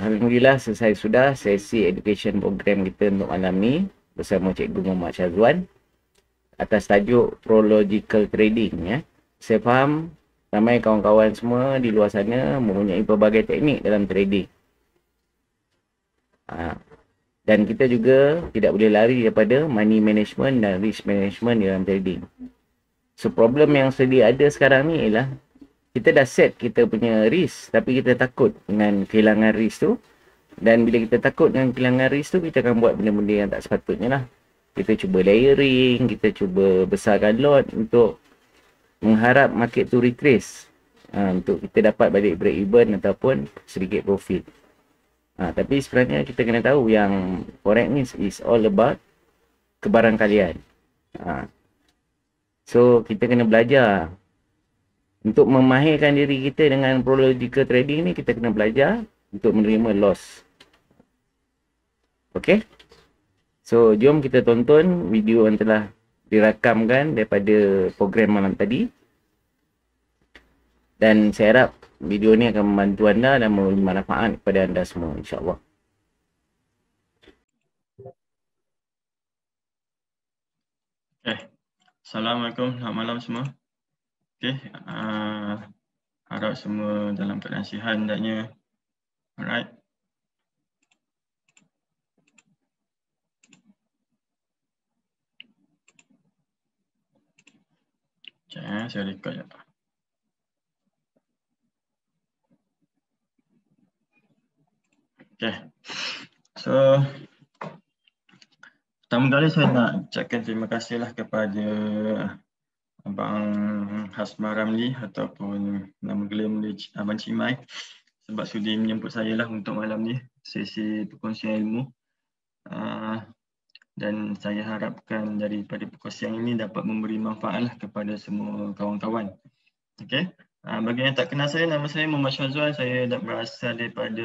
Alhamdulillah selesai sudah sesi education program kita untuk malam ni bersama Cikgu Muhammad Syazwan atas tajuk Prological Trading ya. Saya faham ramai kawan-kawan semua di luar sana mempunyai pelbagai teknik dalam trading. Ha. Dan kita juga tidak boleh lari daripada money management dan risk management dalam trading. So problem yang sedia ada sekarang ni ialah kita dah set kita punya risk tapi kita takut dengan kehilangan risk tu. Dan bila kita takut dengan kehilangan risk tu kita akan buat benda-benda yang tak sepatutnya lah. Kita cuba layering kita cuba besarkan lot untuk mengharap market tu retrace. Ha, untuk kita dapat balik break even ataupun sedikit profit. Ha, tapi sebenarnya kita kena tahu yang forex ni is all about kebarangkalian ha. so kita kena belajar untuk memahirkan diri kita dengan prological trading ni kita kena belajar untuk menerima loss. Okay. So jom kita tonton video yang telah dirakamkan daripada program malam tadi. Dan saya harap video ni akan membantu anda dan memberi manfaat kepada anda semua insyaAllah. Okay. Assalamualaikum. Selamat malam semua. Okay, uh, harap semua dalam keadaan sihat hendaknya. Alright. Okay, eh, saya record je. Okay, so pertama kali saya nak ucapkan terima kasihlah kepada Abang Hasma Ramli ataupun nama dia Abang Cimai sebab sudi menyebut saya lah untuk malam ni sesi perkongsian ilmu uh, dan saya harapkan daripada perkongsian ini dapat memberi manfaat lah kepada semua kawan-kawan. Okay. Uh, bagi yang tak kenal saya, nama saya Muhammad Syazwan. Saya dah berasal daripada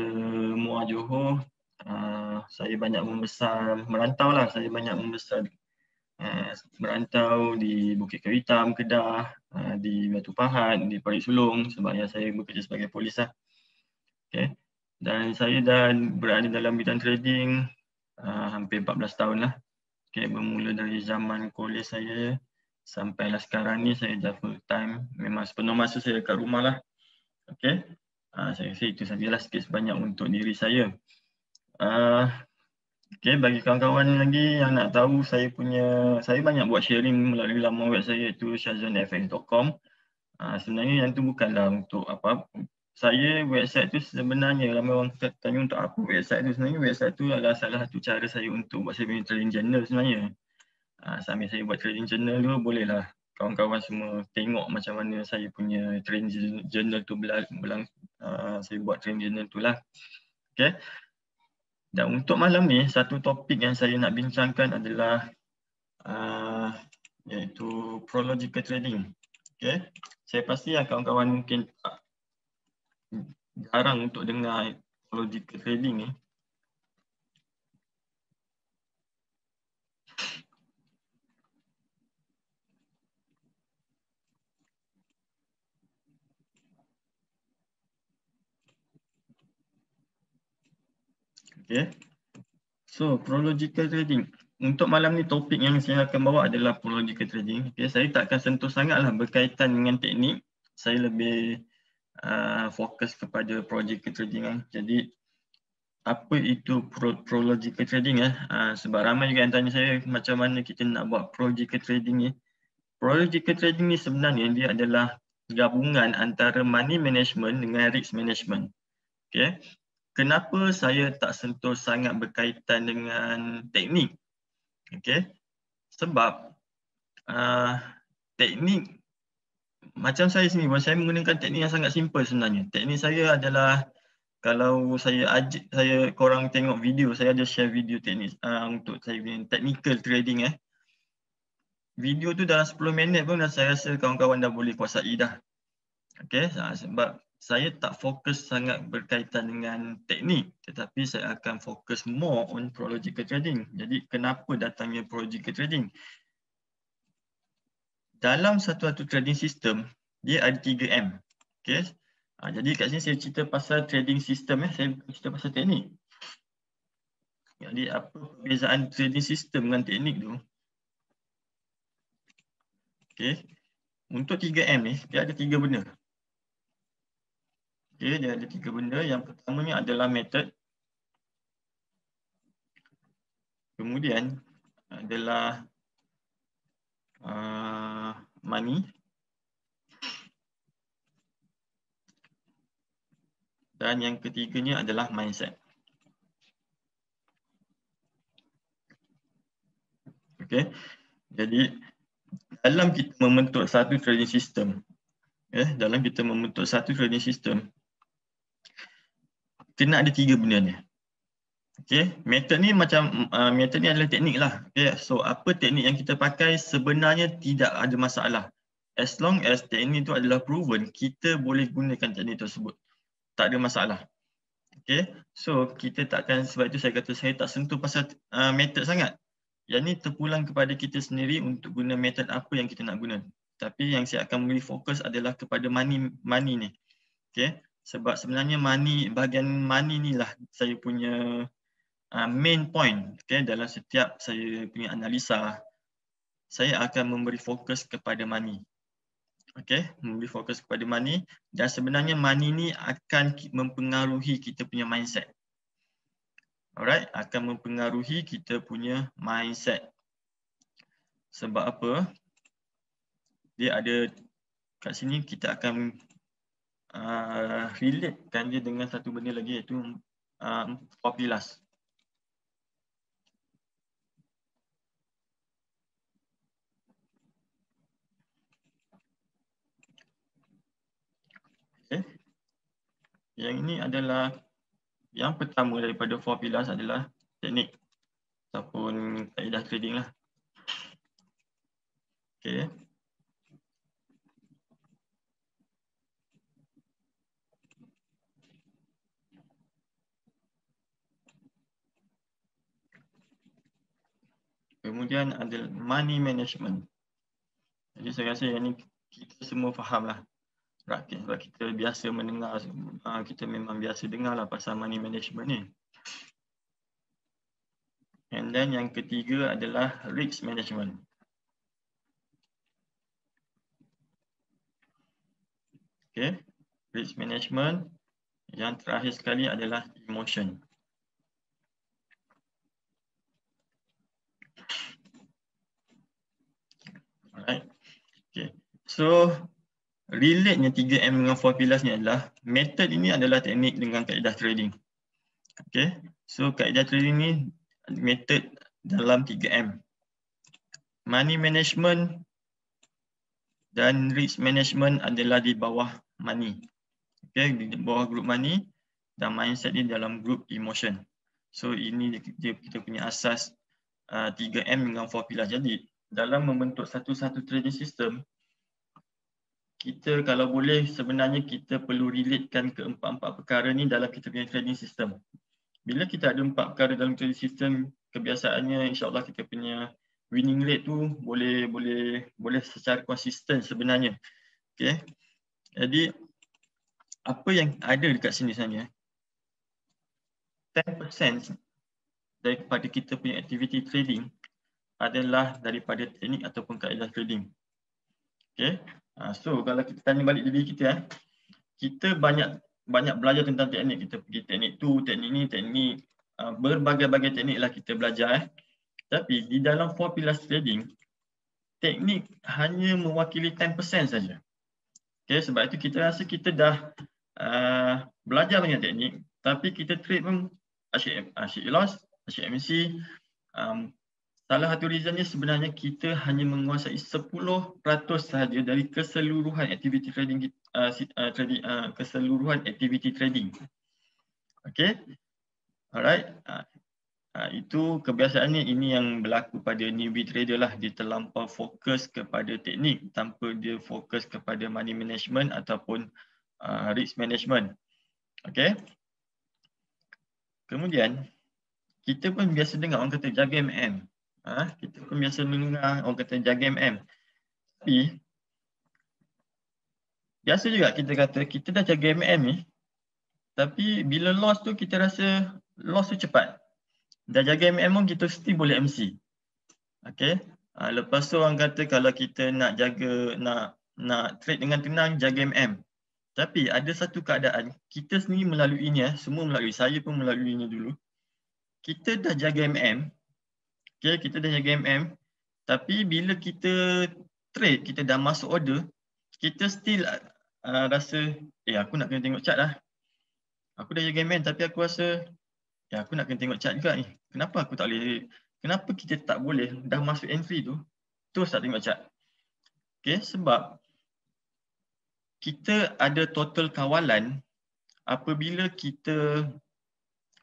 Muar Johor. Uh, saya banyak membesar, merantau lah. Saya banyak membesar merantau di Bukit Keritam, Kedah, uh, di Batu Pahat, di Parit Sulong sebab ya saya bekerja sebagai polis lah. Okay. Dan saya dah berada dalam bidang trading uh, hampir 14 tahun lah. Okay, bermula dari zaman kolej saya sampailah sekarang ni saya dah full time. Memang sepenuh masa saya dekat rumah lah. Okay. Uh, saya rasa itu sajalah sikit sebanyak untuk diri saya. Uh, Okay, bagi kawan-kawan lagi yang nak tahu saya punya, saya banyak buat sharing melalui laman web saya iaitu shazonfx.com. Uh, ah, sebenarnya yang tu bukanlah untuk apa, saya website tu sebenarnya ramai orang tanya untuk apa website tu sebenarnya website tu adalah salah satu cara saya untuk buat saya punya trading journal sebenarnya. Uh, sambil saya buat trading journal tu bolehlah kawan-kawan semua tengok macam mana saya punya trading journal tu belang, belang uh, saya buat trading journal tu lah. Okay. Dan untuk malam ni, satu topik yang saya nak bincangkan adalah uh, iaitu prological trading. Okay. Saya pasti yang kawan-kawan mungkin uh, jarang untuk dengar prological trading ni. Okay. So, prological trading. Untuk malam ni topik yang saya akan bawa adalah prological trading. Okay. Saya tak akan sentuh sangatlah berkaitan dengan teknik. Saya lebih uh, fokus kepada prological trading. Eh. Jadi, apa itu pro prological trading? Eh? Uh, sebab ramai juga yang tanya saya macam mana kita nak buat prological trading ni. Prological trading ni sebenarnya dia adalah gabungan antara money management dengan risk management. Okay kenapa saya tak sentuh sangat berkaitan dengan teknik? Okay. Sebab uh, teknik macam saya sini, saya menggunakan teknik yang sangat simple sebenarnya. Teknik saya adalah kalau saya aj saya korang tengok video, saya ada share video teknik uh, untuk saya punya technical trading eh. Video tu dalam 10 minit pun dah saya rasa kawan-kawan dah boleh kuasai dah. Okay, sebab saya tak fokus sangat berkaitan dengan teknik tetapi saya akan fokus more on prological trading. Jadi kenapa datangnya prological trading? Dalam satu-satu trading system dia ada 3M. Okay. Ha, jadi kat sini saya cerita pasal trading system eh. Saya cerita pasal teknik. Jadi apa perbezaan trading system dengan teknik tu? Okay. Untuk 3M ni, dia ada tiga benda. Okay, dia ada tiga benda. Yang pertamanya adalah method. Kemudian adalah uh, money. Dan yang ketiganya adalah mindset. Okay. Jadi dalam kita membentuk satu trading system, eh, dalam kita membentuk satu trading system, kena ada tiga benda ni. Okay, method ni macam uh, method ni adalah teknik lah. Okay, so apa teknik yang kita pakai sebenarnya tidak ada masalah. As long as teknik tu adalah proven, kita boleh gunakan teknik tersebut. Tak ada masalah. Okay, so kita takkan sebab itu saya kata saya tak sentuh pasal uh, method sangat. Yang ni terpulang kepada kita sendiri untuk guna method apa yang kita nak guna. Tapi yang saya akan beri fokus adalah kepada money money ni. Okay, sebab sebenarnya money bahagian money ni lah saya punya uh, main point okay, dalam setiap saya punya analisa. Saya akan memberi fokus kepada money okay, memberi fokus kepada money. Dan sebenarnya money ni akan mempengaruhi kita punya mindset. Alright? Akan mempengaruhi kita punya mindset. Sebab apa? Dia ada kat sini kita akan uh, relatekan dia dengan satu benda lagi iaitu uh, populas. Okay. Yang ini adalah yang pertama daripada four pillars adalah teknik ataupun kaedah trading lah. Okay. Kemudian ada money management. Jadi saya rasa yang ni kita semua faham lah. Rakyat sebab kita biasa mendengar, ah, kita memang biasa dengar lah pasal money management ni. And then yang ketiga adalah risk management. Okay, risk management. Yang terakhir sekali adalah emotion. Alright. Okay. So relate-nya 3M dengan 4 pillars ni adalah method ini adalah teknik dengan kaedah trading. Okay. So kaedah trading ni method dalam 3M. Money management dan risk management adalah di bawah money. Okay, di bawah group money dan mindset ni dalam group emotion. So ini dia, kita punya asas uh, 3M dengan 4 pillars. Jadi dalam membentuk satu-satu trading system, kita kalau boleh sebenarnya kita perlu relatekan ke empat-empat perkara ni dalam kita punya trading system. Bila kita ada empat perkara dalam trading system, kebiasaannya insyaAllah kita punya winning rate tu boleh boleh boleh secara konsisten sebenarnya. Okay. Jadi apa yang ada dekat sini sebenarnya 10% daripada kita punya activity trading adalah daripada teknik ataupun kaedah trading. Okay. Uh, so kalau kita tanya balik diri kita, eh, kita banyak banyak belajar tentang teknik. Kita pergi teknik tu, teknik ni, teknik uh, berbagai-bagai teknik lah kita belajar. Eh. Tapi di dalam four pillars trading, teknik hanya mewakili 10% saja. Okay, sebab itu kita rasa kita dah uh, belajar banyak teknik, tapi kita trade pun asyik, asyik loss, asyik MC, um, Salah satu reasonnya sebenarnya kita hanya menguasai 10% sahaja dari keseluruhan aktiviti trading uh, uh, trading uh, keseluruhan aktiviti trading. Okay. Alright. Uh, uh, itu kebiasaannya ini yang berlaku pada newbie trader lah. Dia terlampau fokus kepada teknik tanpa dia fokus kepada money management ataupun uh, risk management. Okay. Kemudian kita pun biasa dengar orang kata jaga MM. Ha, kita pun biasa mendengar orang kata jaga MM. Tapi biasa juga kita kata kita dah jaga MM ni tapi bila loss tu kita rasa loss tu cepat. Dah jaga MM pun kita still boleh MC. Okay. Uh, lepas tu orang kata kalau kita nak jaga, nak nak trade dengan tenang, jaga MM. Tapi ada satu keadaan, kita sendiri melaluinya, semua melalui, saya pun melaluinya dulu. Kita dah jaga MM, okay, kita dah jaga MM, tapi bila kita trade, kita dah masuk order, kita still uh, rasa, eh aku nak kena tengok chart lah. Aku dah jaga MM tapi aku rasa, ya aku nak kena tengok chart juga ni. Kenapa aku tak boleh, kenapa kita tak boleh dah masuk entry tu, terus tak tengok chart. Okay, sebab kita ada total kawalan apabila kita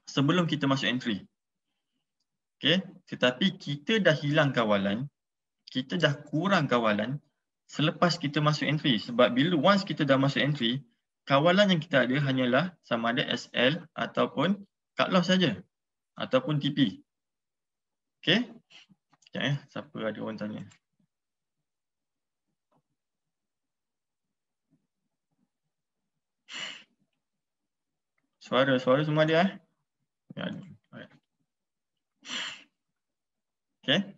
sebelum kita masuk entry. Okay, tetapi kita dah hilang kawalan, kita dah kurang kawalan selepas kita masuk entry. Sebab bila once kita dah masuk entry, kawalan yang kita ada hanyalah sama ada SL ataupun cut loss saja ataupun TP. Okay, Sekejap eh, siapa ada orang tanya. Suara, suara semua dia eh? Ya, okay.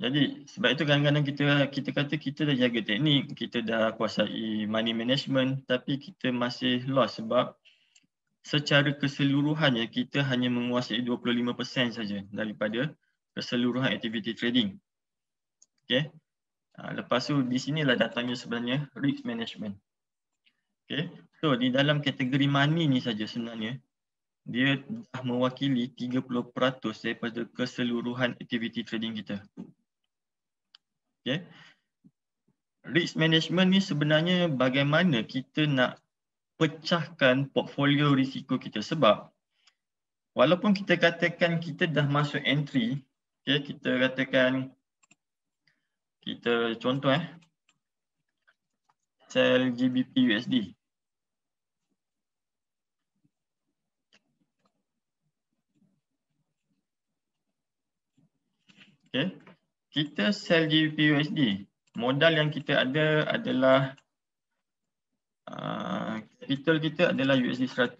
Jadi sebab itu kadang-kadang kita kita kata kita dah jaga teknik, kita dah kuasai money management tapi kita masih lost sebab secara keseluruhannya kita hanya menguasai 25% saja daripada keseluruhan aktiviti trading. Okay. Ha, lepas tu di sinilah datangnya sebenarnya risk management. Okay. So di dalam kategori money ni saja sebenarnya dia dah mewakili 30% daripada keseluruhan aktiviti trading kita. Okay. Risk management ni sebenarnya bagaimana kita nak pecahkan portfolio risiko kita sebab walaupun kita katakan kita dah masuk entry, okay, kita katakan kita contoh eh sell GBP USD. Okay. Kita sell GBP USD. Modal yang kita ada adalah uh, capital kita adalah USD 100.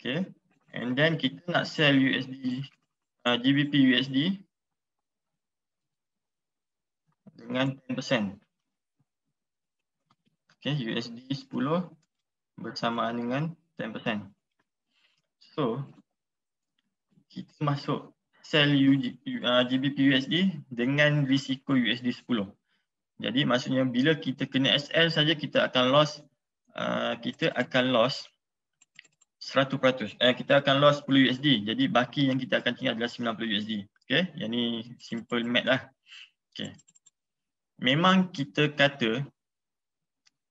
Okay. And then kita nak sell USD, uh, GBP USD dengan 10%. Okay, USD 10 bersamaan dengan 10%. So, kita masuk sell uh, GBP USD dengan risiko USD 10. Jadi maksudnya bila kita kena SL saja kita akan loss uh, kita akan loss 100%. Eh, kita akan loss 10 USD. Jadi baki yang kita akan tinggal adalah 90 USD. Okay, yang ni simple math lah. Okay. Memang kita kata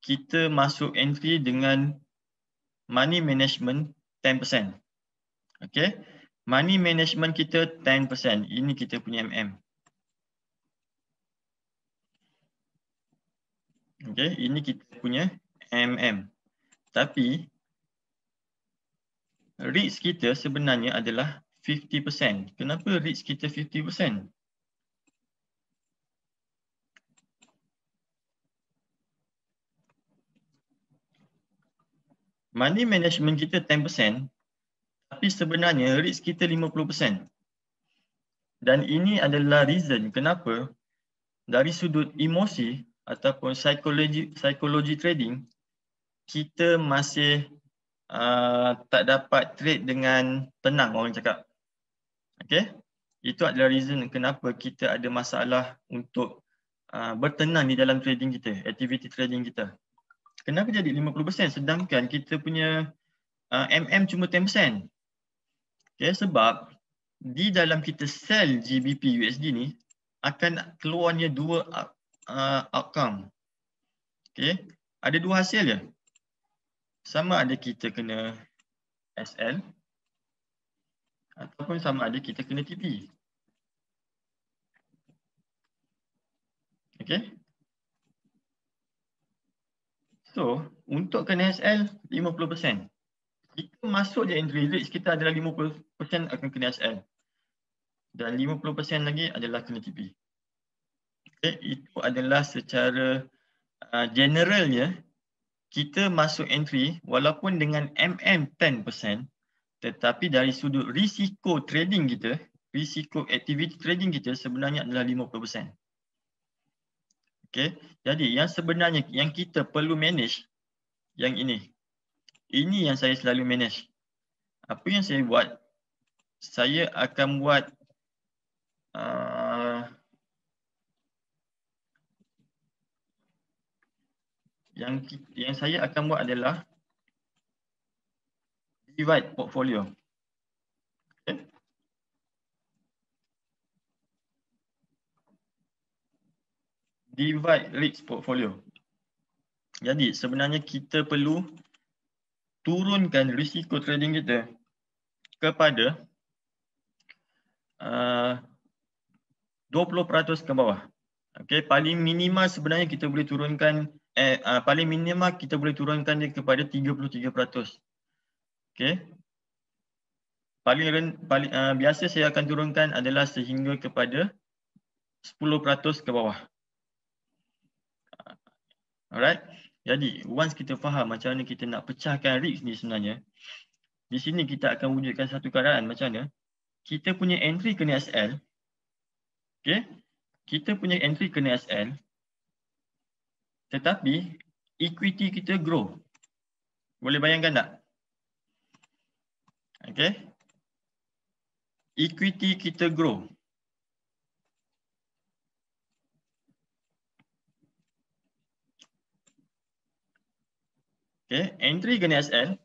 kita masuk entry dengan money management 10%. Okay. Money management kita 10%. Ini kita punya MM. Okay. Ini kita punya MM. Tapi risk kita sebenarnya adalah 50%. Kenapa risk kita 50%? Money management kita 10%, tapi sebenarnya risk kita 50%. Dan ini adalah reason kenapa dari sudut emosi ataupun psikologi psikologi trading kita masih uh, tak dapat trade dengan tenang orang cakap. Okay? Itu adalah reason kenapa kita ada masalah untuk uh, bertenang di dalam trading kita, activity trading kita. Kenapa jadi 50% sedangkan kita punya uh, MM cuma 10%? Okay, sebab di dalam kita sell GBP USD ni akan keluarnya dua uh, outcome. Okay, ada dua hasil je. Sama ada kita kena SL ataupun sama ada kita kena TP. Okay. So, untuk kena SL 50% kita masuk je entry rate kita adalah 50% akan kena SL. Dan 50% lagi adalah kena TP. Okay, itu adalah secara uh, generalnya kita masuk entry walaupun dengan MM 10% tetapi dari sudut risiko trading kita, risiko activity trading kita sebenarnya adalah 50%. Okay, jadi yang sebenarnya yang kita perlu manage yang ini. Ini yang saya selalu manage. Apa yang saya buat? Saya akan buat uh, yang yang saya akan buat adalah divide portfolio. Okay. Divide risk portfolio. Jadi sebenarnya kita perlu turunkan risiko trading kita kepada uh, 20% ke bawah. Okay, paling minimal sebenarnya kita boleh turunkan eh, uh, paling minimal kita boleh turunkan dia kepada 33%. Okay. Paling, paling uh, biasa saya akan turunkan adalah sehingga kepada 10% ke bawah. Alright. Jadi once kita faham macam mana kita nak pecahkan risk ni sebenarnya. Di sini kita akan wujudkan satu keadaan macam mana. Kita punya entry kena SL. Okay. Kita punya entry kena SL. Tetapi equity kita grow. Boleh bayangkan tak? Okay. Equity kita grow. Okay. Entry kena SL.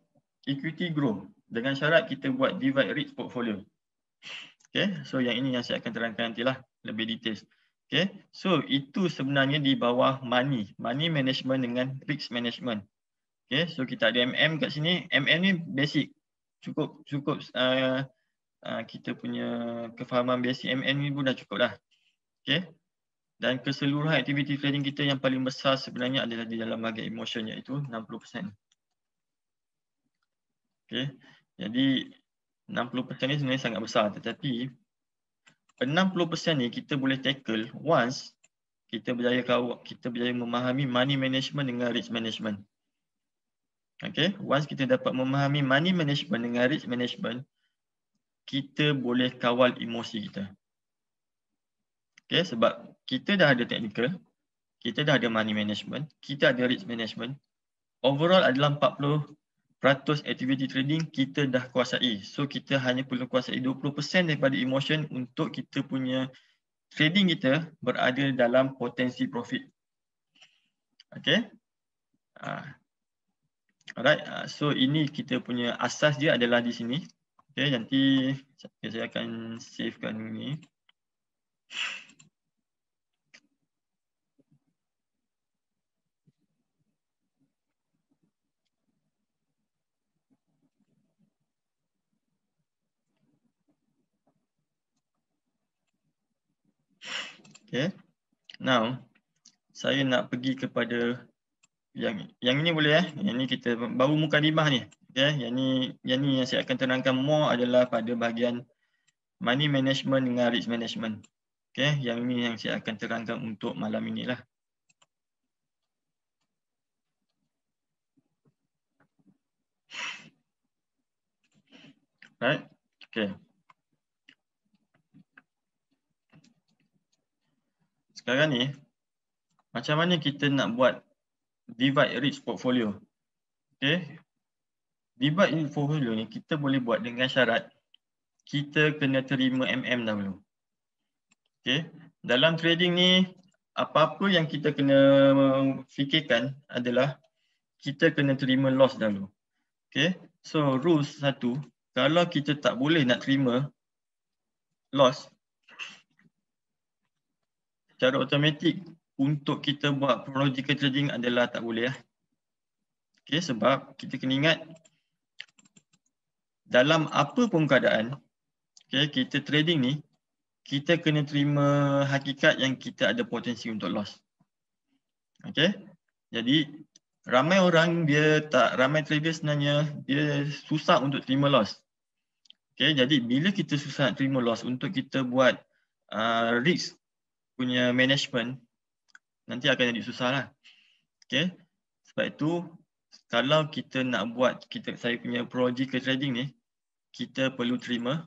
Equity grow. Dengan syarat kita buat divide risk portfolio. Okay. So yang ini yang saya akan terangkan nantilah. Lebih details. Okay, so itu sebenarnya di bawah money, money management dengan risk management. Okay, so kita ada MM kat sini. MM ni basic, cukup cukup uh, uh, kita punya kefahaman basic MM ni pun dah cukup dah. Okay, dan keseluruhan aktiviti trading kita yang paling besar sebenarnya adalah di dalam bahagian emotion iaitu 60%. Okay, jadi 60% ni sebenarnya sangat besar tetapi 60% ni kita boleh tackle once kita berjaya kau kita berjaya memahami money management dengan risk management. Okay, once kita dapat memahami money management dengan risk management, kita boleh kawal emosi kita. Okay, sebab kita dah ada technical, kita dah ada money management, kita ada risk management. Overall adalah 40 100% activity trading kita dah kuasai. So kita hanya perlu kuasai 20% daripada emotion untuk kita punya trading kita berada dalam potensi profit. Okay. Uh. Alright. Uh, so ini kita punya asas dia adalah di sini. Okay. Nanti saya akan savekan ini. Okay. Now, saya nak pergi kepada yang yang ini boleh eh. Yang ini kita baru muka mukadimah ni. Okay. Yang ni yang ni yang saya akan terangkan more adalah pada bahagian money management dengan risk management. Okay. Yang ini yang saya akan terangkan untuk malam inilah. Right. Okay. Sekarang ni macam mana kita nak buat divide risk portfolio. Okay. Divide risk portfolio ni kita boleh buat dengan syarat kita kena terima MM dahulu. Okay. Dalam trading ni apa-apa yang kita kena fikirkan adalah kita kena terima loss dahulu. Okay. So rules satu, kalau kita tak boleh nak terima loss, secara automatik untuk kita buat chronological trading adalah tak boleh lah. Okay, sebab kita kena ingat dalam apa pun keadaan okay, kita trading ni kita kena terima hakikat yang kita ada potensi untuk loss. Okay, jadi ramai orang dia tak, ramai trader sebenarnya dia susah untuk terima loss. Okay, jadi bila kita susah nak terima loss untuk kita buat uh, risk punya management nanti akan jadi susah lah. Okay. Sebab itu kalau kita nak buat kita saya punya project ke trading ni, kita perlu terima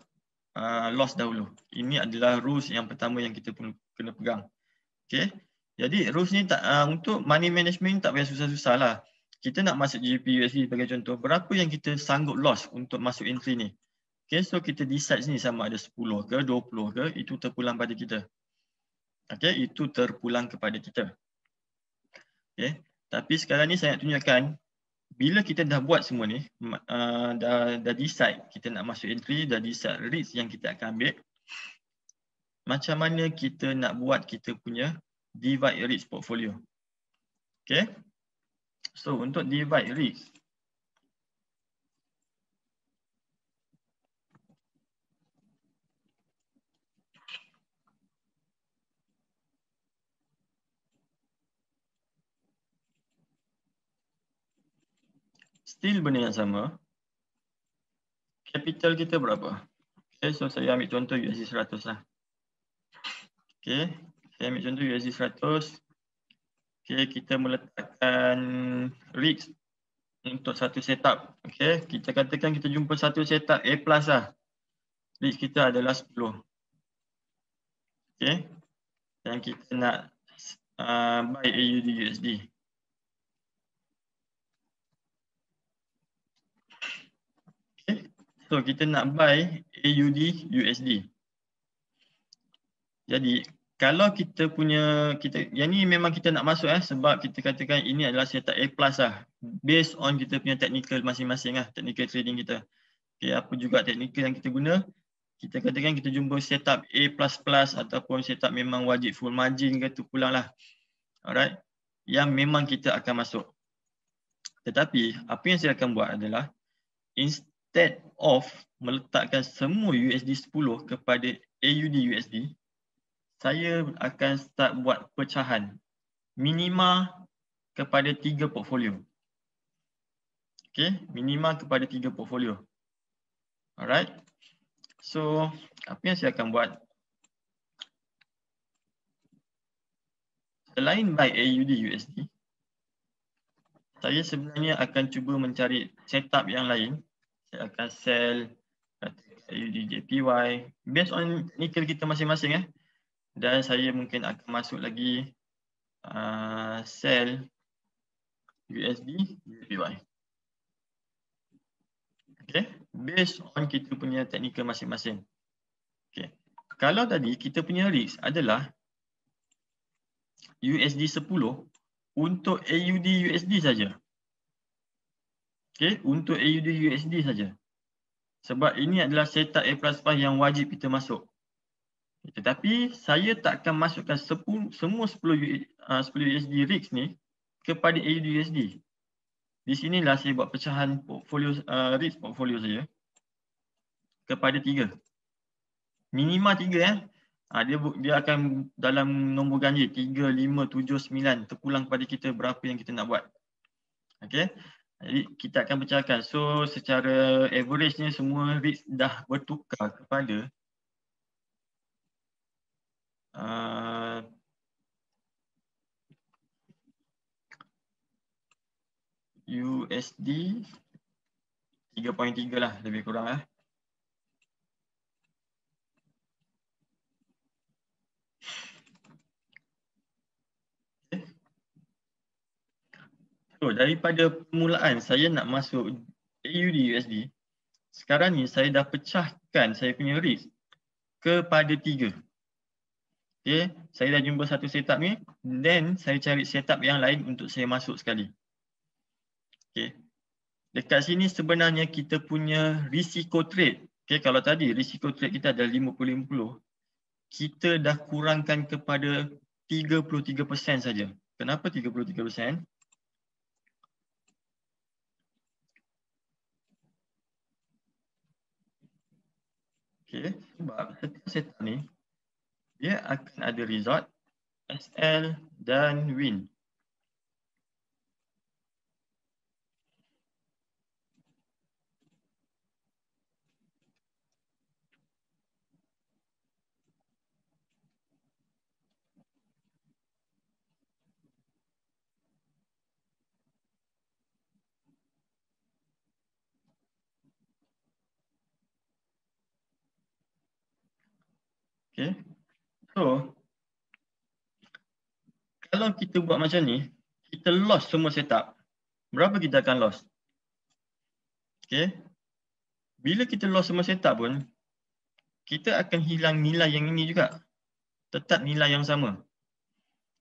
uh, loss dahulu. Ini adalah rules yang pertama yang kita perlu kena pegang. Okay. Jadi rules ni tak uh, untuk money management tak payah susah-susah lah. Kita nak masuk GBP USD sebagai contoh, berapa yang kita sanggup loss untuk masuk entry ni? Okay, so kita decide sini sama ada 10 ke 20 ke, itu terpulang pada kita. Okay, itu terpulang kepada kita. Okay, tapi sekarang ni saya nak tunjukkan, bila kita dah buat semua ni, uh, dah, dah decide kita nak masuk entry, dah decide risk yang kita akan ambil, macam mana kita nak buat kita punya divide risk portfolio. Okay. So untuk divide risk. Still benda yang sama. Capital kita berapa? Okay, so saya ambil contoh USD 100 lah. Okay, saya ambil contoh USD 100. Okay, kita meletakkan rigs untuk satu setup. Okay, kita katakan kita jumpa satu setup A plus lah. Rigs kita adalah 10. Okay, dan kita nak uh, buy AUD USD. Okay, so kita nak buy AUD USD. Jadi kalau kita punya kita yang ni memang kita nak masuk eh sebab kita katakan ini adalah setup A plus lah based on kita punya technical masing-masing lah technical trading kita. Okay, apa juga technical yang kita guna kita katakan kita jumpa setup A plus plus ataupun setup memang wajib full margin ke tu pulang lah. Alright. Yang memang kita akan masuk. Tetapi apa yang saya akan buat adalah instead of meletakkan semua USD 10 kepada AUD USD saya akan start buat pecahan minima kepada tiga portfolio. Okay, minima kepada tiga portfolio. Alright. So, apa yang saya akan buat? Selain buy AUD USD, saya sebenarnya akan cuba mencari setup yang lain. Saya akan sell AUD JPY based on nickel kita masing-masing eh dan saya mungkin akan masuk lagi uh, sell USD JPY. Okay, based on kita punya teknikal masing-masing. Okay, kalau tadi kita punya risk adalah USD 10 untuk AUD USD saja. Okay, untuk AUD USD saja. Sebab ini adalah setup A++ yang wajib kita masuk. Tetapi saya tak akan masukkan sepul, semua 10, uh, 10 USD rigs ni kepada AUD USD. Di sinilah saya buat pecahan portfolio uh, rigs portfolio saya kepada tiga. Minima tiga eh. Ha, dia dia akan dalam nombor ganjil tiga, lima, tujuh, sembilan terpulang kepada kita berapa yang kita nak buat. Okay. Jadi kita akan pecahkan. So secara average ni semua rigs dah bertukar kepada uh, USD 3.3 lah lebih kurang lah. So daripada permulaan saya nak masuk AUD USD sekarang ni saya dah pecahkan saya punya risk kepada tiga. Okay, saya dah jumpa satu setup ni, then saya cari setup yang lain untuk saya masuk sekali. Okay, dekat sini sebenarnya kita punya risiko trade. Okay, kalau tadi risiko trade kita ada 50-50, kita dah kurangkan kepada 33% saja. Kenapa 33%? Okay, sebab setup ni dia akan ada result SL dan win. Okay. So, kalau kita buat macam ni, kita lost semua setup. Berapa kita akan lost? Okay. Bila kita lost semua setup pun, kita akan hilang nilai yang ini juga. Tetap nilai yang sama.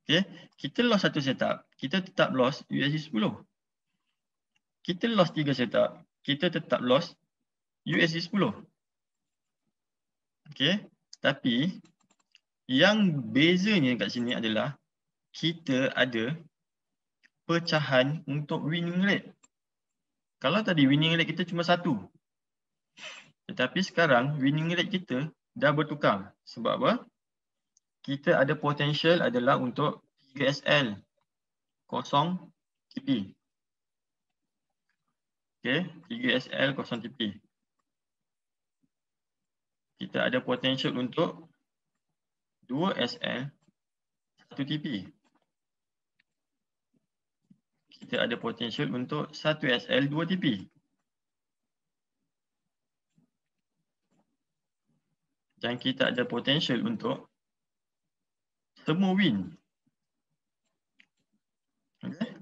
Okay. Kita lost satu setup, kita tetap lost USD 10. Kita lost tiga setup, kita tetap lost USD 10. Okay. Tapi yang bezanya kat sini adalah kita ada pecahan untuk winning rate. Kalau tadi winning rate kita cuma satu. Tetapi sekarang winning rate kita dah bertukar. Sebab apa? Kita ada potential adalah untuk 3SL kosong TP. Okay, 3SL kosong TP. Kita ada potential untuk 2SL 1 TP. Kita ada potential untuk 1SL 2 TP. Dan kita ada potential untuk semua win. Okay.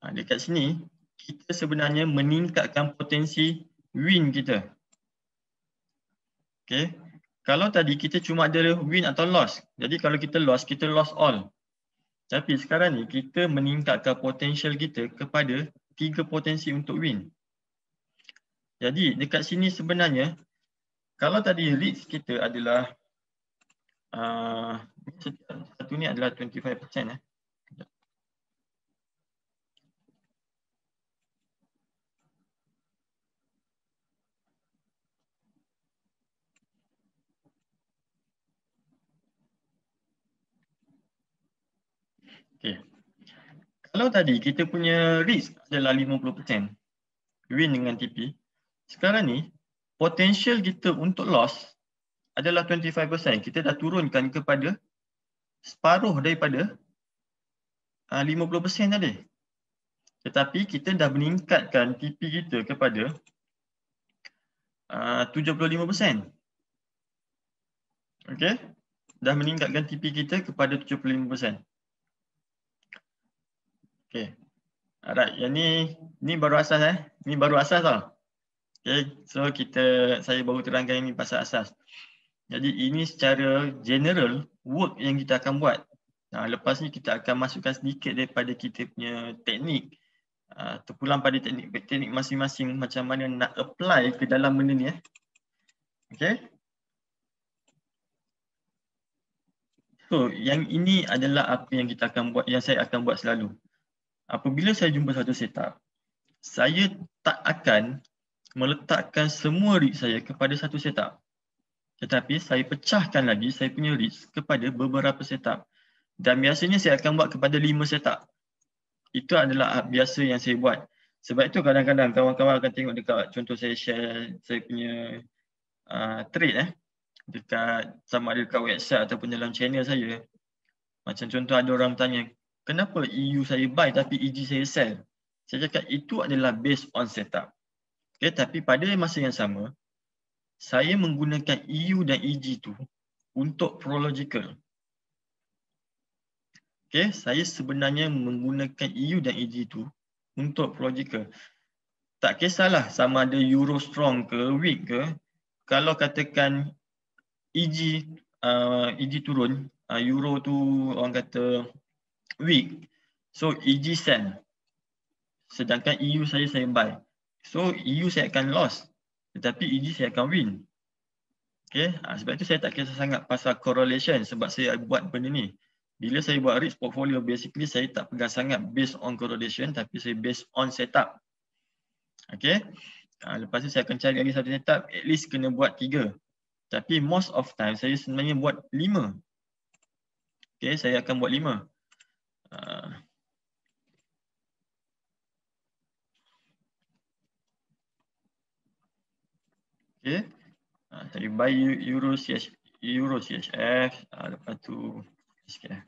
Ha, dekat sini, kita sebenarnya meningkatkan potensi win kita. Okay. Kalau tadi kita cuma ada win atau loss. Jadi kalau kita loss, kita loss all. Tapi sekarang ni kita meningkatkan potensial kita kepada tiga potensi untuk win. Jadi dekat sini sebenarnya kalau tadi reach kita adalah uh, satu ni adalah 25% eh. Okay. Kalau tadi kita punya risk adalah 50% win dengan TP, sekarang ni potential kita untuk loss adalah 25%. Kita dah turunkan kepada separuh daripada uh, 50% tadi. Tetapi kita dah meningkatkan TP kita kepada uh, 75%. Okay. Dah meningkatkan TP kita kepada 75%. Okay. Alright, yang ni ni baru asas eh. Ni baru asas tau. Okay, so kita saya baru terangkan ini pasal asas. Jadi ini secara general work yang kita akan buat. Nah, lepas ni kita akan masukkan sedikit daripada kita punya teknik. Uh, terpulang pada teknik teknik masing-masing macam mana nak apply ke dalam benda ni eh. Okay. So yang ini adalah apa yang kita akan buat, yang saya akan buat selalu. Apabila saya jumpa satu setup, saya tak akan meletakkan semua rig saya kepada satu setup. Tetapi saya pecahkan lagi saya punya rig kepada beberapa setup. Dan biasanya saya akan buat kepada lima setup. Itu adalah biasa yang saya buat. Sebab itu kadang-kadang kawan-kawan akan tengok dekat contoh saya share saya punya uh, trade eh. Dekat sama ada dekat website ataupun dalam channel saya. Macam contoh ada orang tanya, kenapa EU saya buy tapi EG saya sell? Saya cakap itu adalah based on setup. Okay, tapi pada masa yang sama, saya menggunakan EU dan EG tu untuk prological. Okay, saya sebenarnya menggunakan EU dan EG tu untuk prological. Tak kisahlah sama ada Euro strong ke weak ke, kalau katakan EG uh, EG turun, uh, Euro tu orang kata weak, so EG sell. Sedangkan EU saya saya buy. So EU saya akan loss tetapi EG saya akan win. Okay, ha, sebab itu saya tak kisah sangat pasal correlation sebab saya buat benda ni. Bila saya buat risk portfolio, basically saya tak pegang sangat based on correlation tapi saya based on setup. Okay, ha, lepas tu saya akan cari lagi satu setup, at least kena buat tiga. Tapi most of time saya sebenarnya buat lima. Okay, saya akan buat lima. Uh, Okay. Uh, tadi buy euro CH euro CHF uh, lepas tu sikit eh.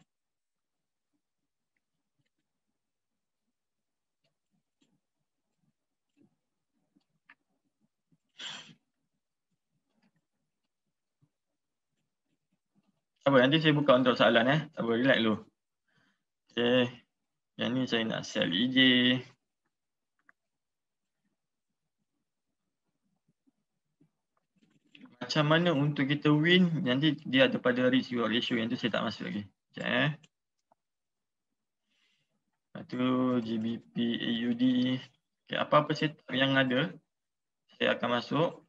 apa nanti saya buka untuk soalan eh. Tak apa, relax dulu. Okay. Yang ni saya nak sell EJ. Macam mana untuk kita win, nanti dia ada pada risk reward ratio yang tu saya tak masuk lagi. Sekejap eh. Lepas tu GBP AUD. Okay, apa-apa setup yang ada, saya akan masuk.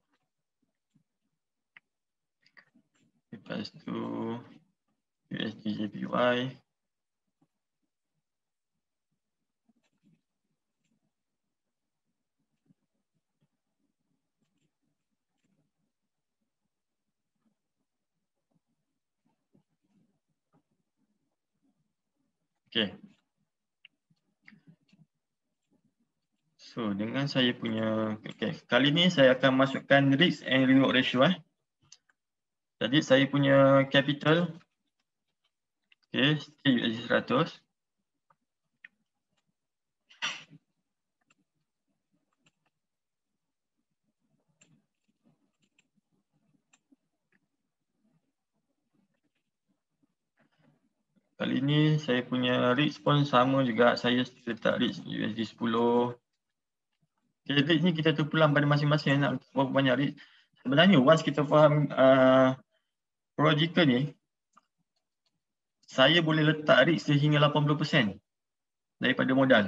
Lepas tu USD JPY. Okay. So dengan saya punya, okay. kali ni saya akan masukkan risk and reward ratio eh. Jadi saya punya capital, okay, still USD 100. Kali ni saya punya REITs pun sama juga. Saya letak REITs USD 10. Okay, REITs ni kita terpulang pada masing-masing nak berapa banyak REITs. Sebenarnya once kita faham uh, projika ni, saya boleh letak REITs sehingga 80% daripada modal.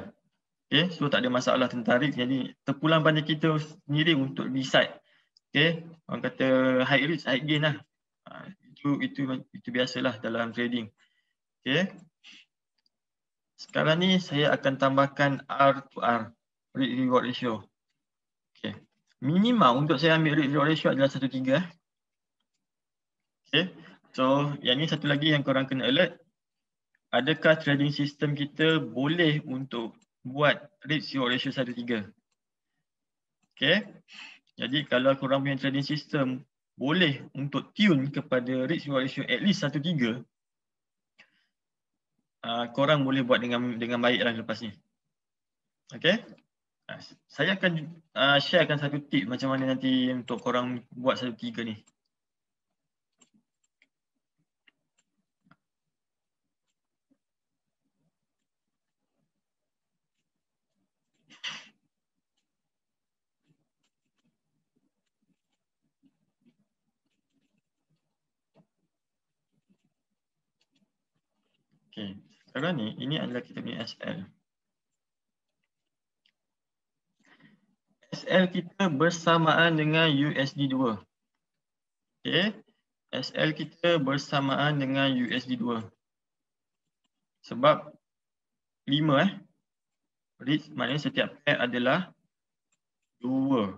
Okay, so tak ada masalah tentang REITs. Jadi terpulang pada kita sendiri untuk decide. Okay, orang kata high risk, high gain lah. Uh, itu, itu, itu biasalah dalam trading. Okay. Sekarang ni saya akan tambahkan R to R, rate reward ratio. Okay. Minimum untuk saya ambil rate reward ratio adalah 1.3. Okay. So yang ni satu lagi yang korang kena alert. Adakah trading system kita boleh untuk buat rate reward ratio 1.3? Okay. Jadi kalau korang punya trading system boleh untuk tune kepada rate reward ratio at least 1.3 uh, korang boleh buat dengan dengan baiklah lepas ni. Okay. Uh, saya akan uh, sharekan satu tip macam mana nanti untuk korang buat satu tiga ni. Okay. Sekarang ni, ini adalah kita punya SL. SL kita bersamaan dengan USD 2. Okay. SL kita bersamaan dengan USD 2. Sebab 5 eh. Reach maknanya setiap pair adalah 2.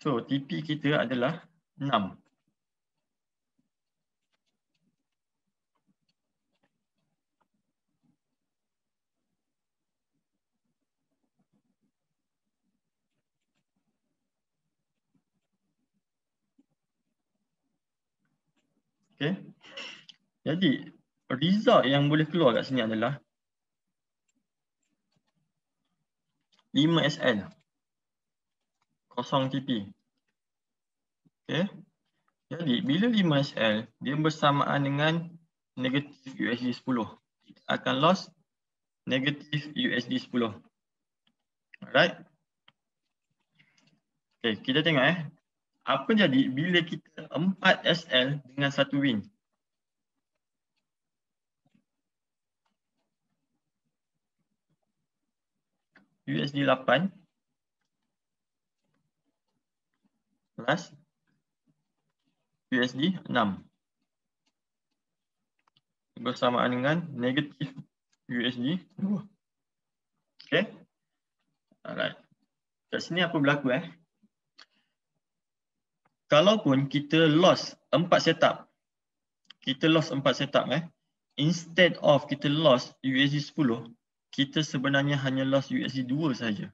So TP kita adalah 6. Okay. Jadi result yang boleh keluar kat sini adalah 5SL. Kosong TP. Okay. Jadi bila 5SL dia bersamaan dengan negatif USD 10. Kita akan loss negatif USD 10. Alright. Okay, kita tengok eh apa jadi bila kita 4 SL dengan satu win? USD 8 plus USD 6 bersamaan dengan negatif USD 2. Okay. Alright. Kat sini apa berlaku eh? Kalaupun kita lost empat setup, kita lost empat setup eh, instead of kita lost USD 10, kita sebenarnya hanya lost USD 2 saja.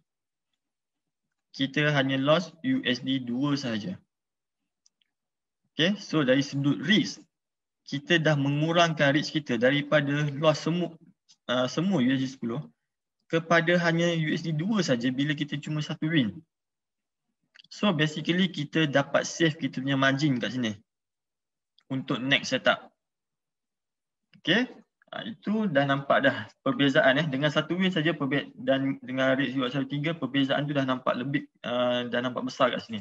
Kita hanya lost USD 2 saja. Okay, so dari sudut risk, kita dah mengurangkan risk kita daripada loss semua uh, semua USD 10 kepada hanya USD 2 saja bila kita cuma satu win. So basically kita dapat save kita punya margin kat sini untuk next setup. Okay, ha, itu dah nampak dah perbezaan eh dengan satu win saja dan dengan rate 0.13 perbezaan tu dah nampak lebih uh, dah nampak besar kat sini.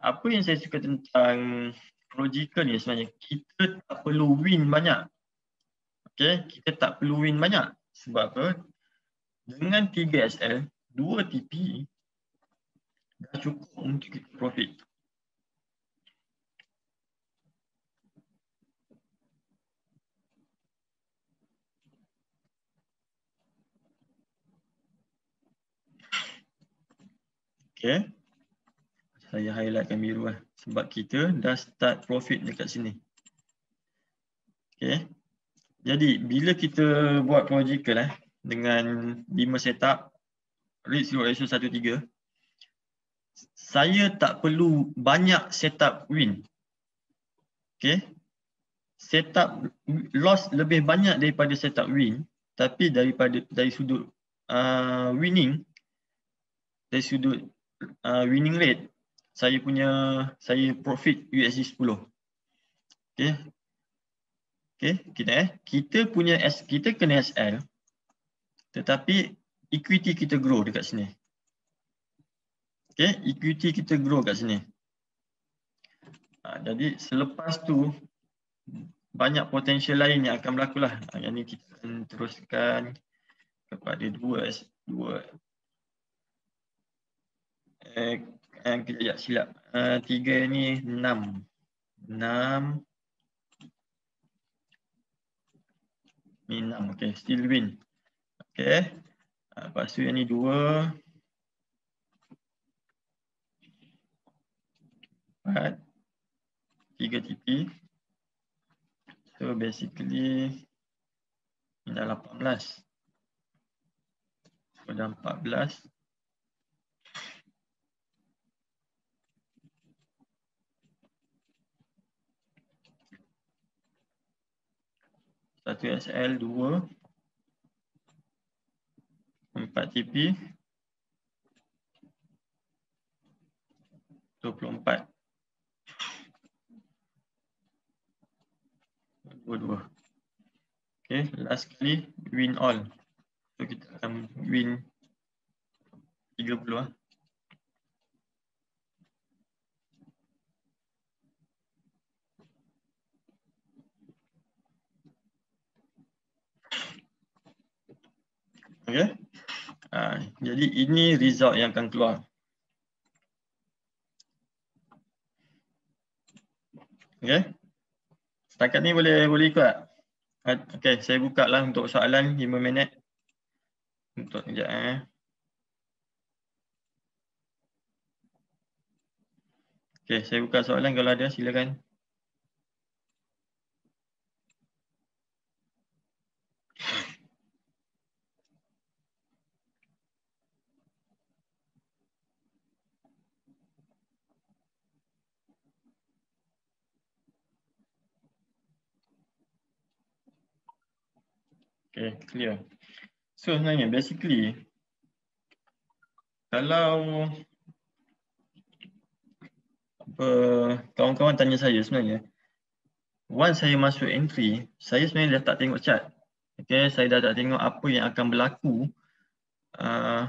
Apa yang saya suka tentang Projica ni sebenarnya kita tak perlu win banyak. Okay, kita tak perlu win banyak sebab apa? Dengan 3 SL, 2 TP dah cukup untuk kita profit. Okay. Saya highlightkan biru lah. Sebab kita dah start profit dekat sini. Okay. Jadi bila kita buat project lah dengan 5 setup 0 ratio 13 saya tak perlu banyak setup win. Okay. Setup loss lebih banyak daripada setup win tapi daripada dari sudut uh, winning dari sudut uh, winning rate saya punya saya profit USD 10. Okay. Okay, kita eh kita punya S kita kena SL tetapi equity kita grow dekat sini. Okay, equity kita grow kat sini. Ha, jadi selepas tu banyak potensial lain yang akan berlaku lah. Ha, yang ni kita akan teruskan kepada dua dua eh, eh kejap silap. Uh, tiga ni enam. Enam. Ni enam. Okay, still win. Okay. Uh, lepas tu yang ni dua. 4 3 TP so basically ini dah 18 so dah 14 satu SL, dua, empat TP, dua puluh empat. dua-dua. Okay, last kali win all. So kita akan win 30 lah. Okay. Uh, jadi ini result yang akan keluar. Okay. Setakat ni boleh boleh ikut tak? Okey, saya buka lah untuk soalan 5 minit. Untuk sekejap eh. Okey, saya buka soalan kalau ada silakan. Okay, clear. So sebenarnya basically kalau apa kawan-kawan tanya saya sebenarnya once saya masuk entry, saya sebenarnya dah tak tengok chart. Okay, saya dah tak tengok apa yang akan berlaku. Uh,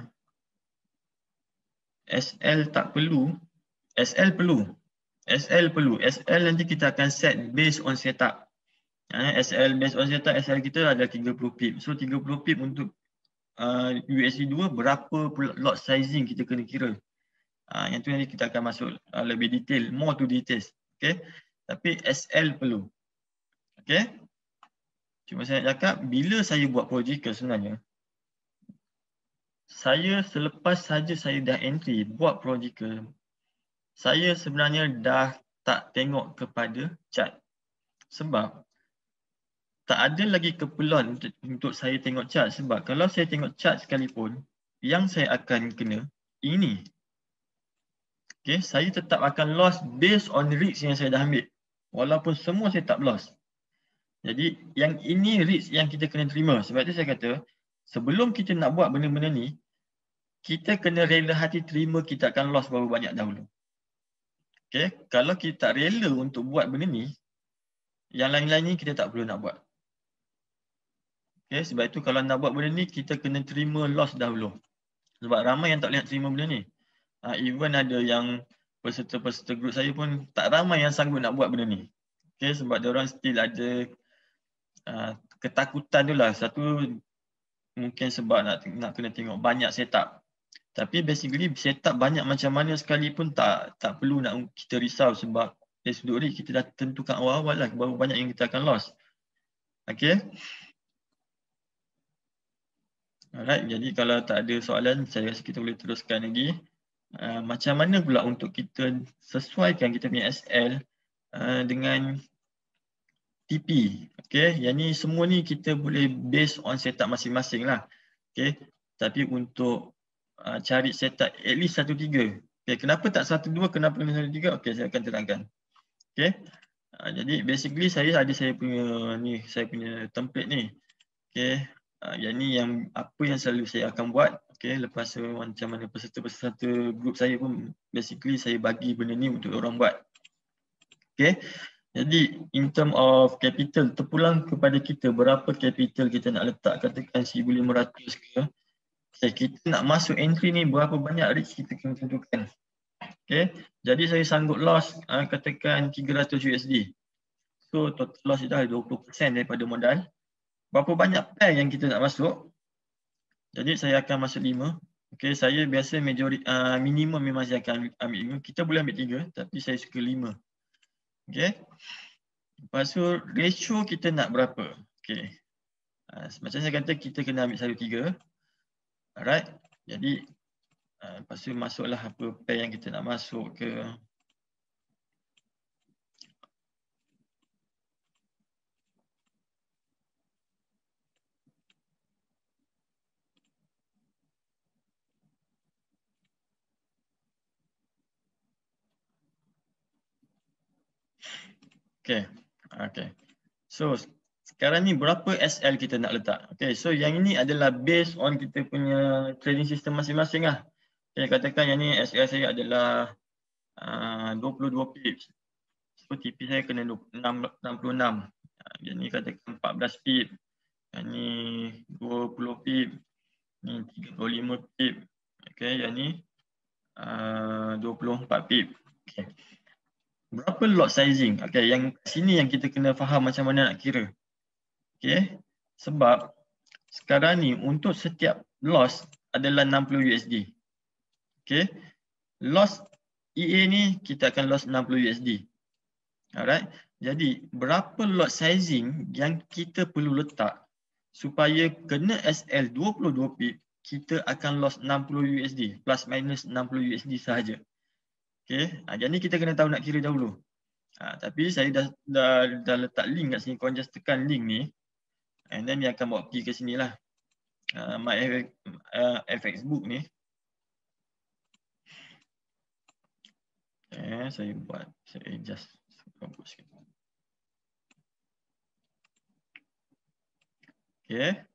SL tak perlu. SL perlu. SL perlu. SL nanti kita akan set based on setup. Eh, SL based on setup SL kita ada 30 pip. So 30 pip untuk uh, USD 2 berapa lot sizing kita kena kira. Uh, yang tu nanti kita akan masuk uh, lebih detail, more to details. Okay. Tapi SL perlu. Okay. Cuma saya cakap bila saya buat project sebenarnya saya selepas saja saya dah entry buat project saya sebenarnya dah tak tengok kepada chart. Sebab tak ada lagi keperluan untuk, untuk saya tengok chart sebab kalau saya tengok chart sekalipun yang saya akan kena ini. Okay, saya tetap akan loss based on risk yang saya dah ambil. Walaupun semua saya tak loss. Jadi yang ini risk yang kita kena terima. Sebab itu saya kata sebelum kita nak buat benda-benda ni kita kena rela hati terima kita akan loss berapa banyak dahulu. Okay. Kalau kita tak rela untuk buat benda ni, yang lain-lain ni kita tak perlu nak buat. Okay. Sebab itu kalau nak buat benda ni, kita kena terima loss dahulu. Sebab ramai yang tak boleh terima benda ni. Uh, even ada yang peserta-peserta grup saya pun tak ramai yang sanggup nak buat benda ni. Okay, sebab orang still ada uh, ketakutan tu lah. Satu mungkin sebab nak nak kena tengok banyak setup. Tapi basically setup banyak macam mana sekalipun tak tak perlu nak kita risau sebab dari sudut ni kita dah tentukan awal-awal lah berapa banyak yang kita akan loss. Okay. Alright, jadi kalau tak ada soalan saya rasa kita boleh teruskan lagi. Uh, macam mana pula untuk kita sesuaikan kita punya SL uh, dengan TP. Okay, yang ni semua ni kita boleh based on setup masing-masing lah. Okay, tapi untuk uh, cari setup at least satu tiga. Okay, kenapa tak satu dua, kenapa kena tiga? Okay, saya akan terangkan. Okay, uh, jadi basically saya ada saya punya ni, saya punya template ni. Okay, uh, yang ni yang apa yang selalu saya akan buat. Okay, lepas tu macam mana peserta-peserta grup saya pun basically saya bagi benda ni untuk orang buat. Okay, jadi in term of capital terpulang kepada kita berapa capital kita nak letak katakan 1500 ke. Okay, kita nak masuk entry ni berapa banyak risk kita kena tentukan. Okay, jadi saya sanggup loss uh, katakan 300 USD. So total loss dah 20% daripada modal. Berapa banyak pair yang kita nak masuk, jadi saya akan masuk lima. Okay, saya biasa majority, uh, minimum memang saya akan ambil lima. Kita boleh ambil tiga, tapi saya suka lima. Okay. Lepas tu ratio kita nak berapa? Okay. Uh, macam saya kata kita kena ambil satu tiga. Alright. Jadi uh, lepas tu masuklah apa pair yang kita nak masuk ke. Okay. Okay. So sekarang ni berapa SL kita nak letak? Okay. So yang ini adalah based on kita punya trading system masing-masing lah. Okay. Katakan yang ni SL saya adalah uh, 22 pips. So TP saya kena 6, 66. Yang ni katakan 14 pip. Yang ni 20 pip. Ni 35 pip. Okay. Yang ni uh, 24 pip. Okay berapa lot sizing? Okay, yang sini yang kita kena faham macam mana nak kira. Okay, sebab sekarang ni untuk setiap loss adalah 60 USD. Okay, loss EA ni kita akan loss 60 USD. Alright, jadi berapa lot sizing yang kita perlu letak supaya kena SL 22 pip kita akan loss 60 USD plus minus 60 USD sahaja. Okay, ha, jadi kita kena tahu nak kira dahulu. Ha, tapi saya dah, dah, dah letak link kat sini, korang just tekan link ni. And then dia akan bawa pergi ke sini lah. Uh, my uh, FX book ni. Okay, saya buat, saya just buat sikit. Okay.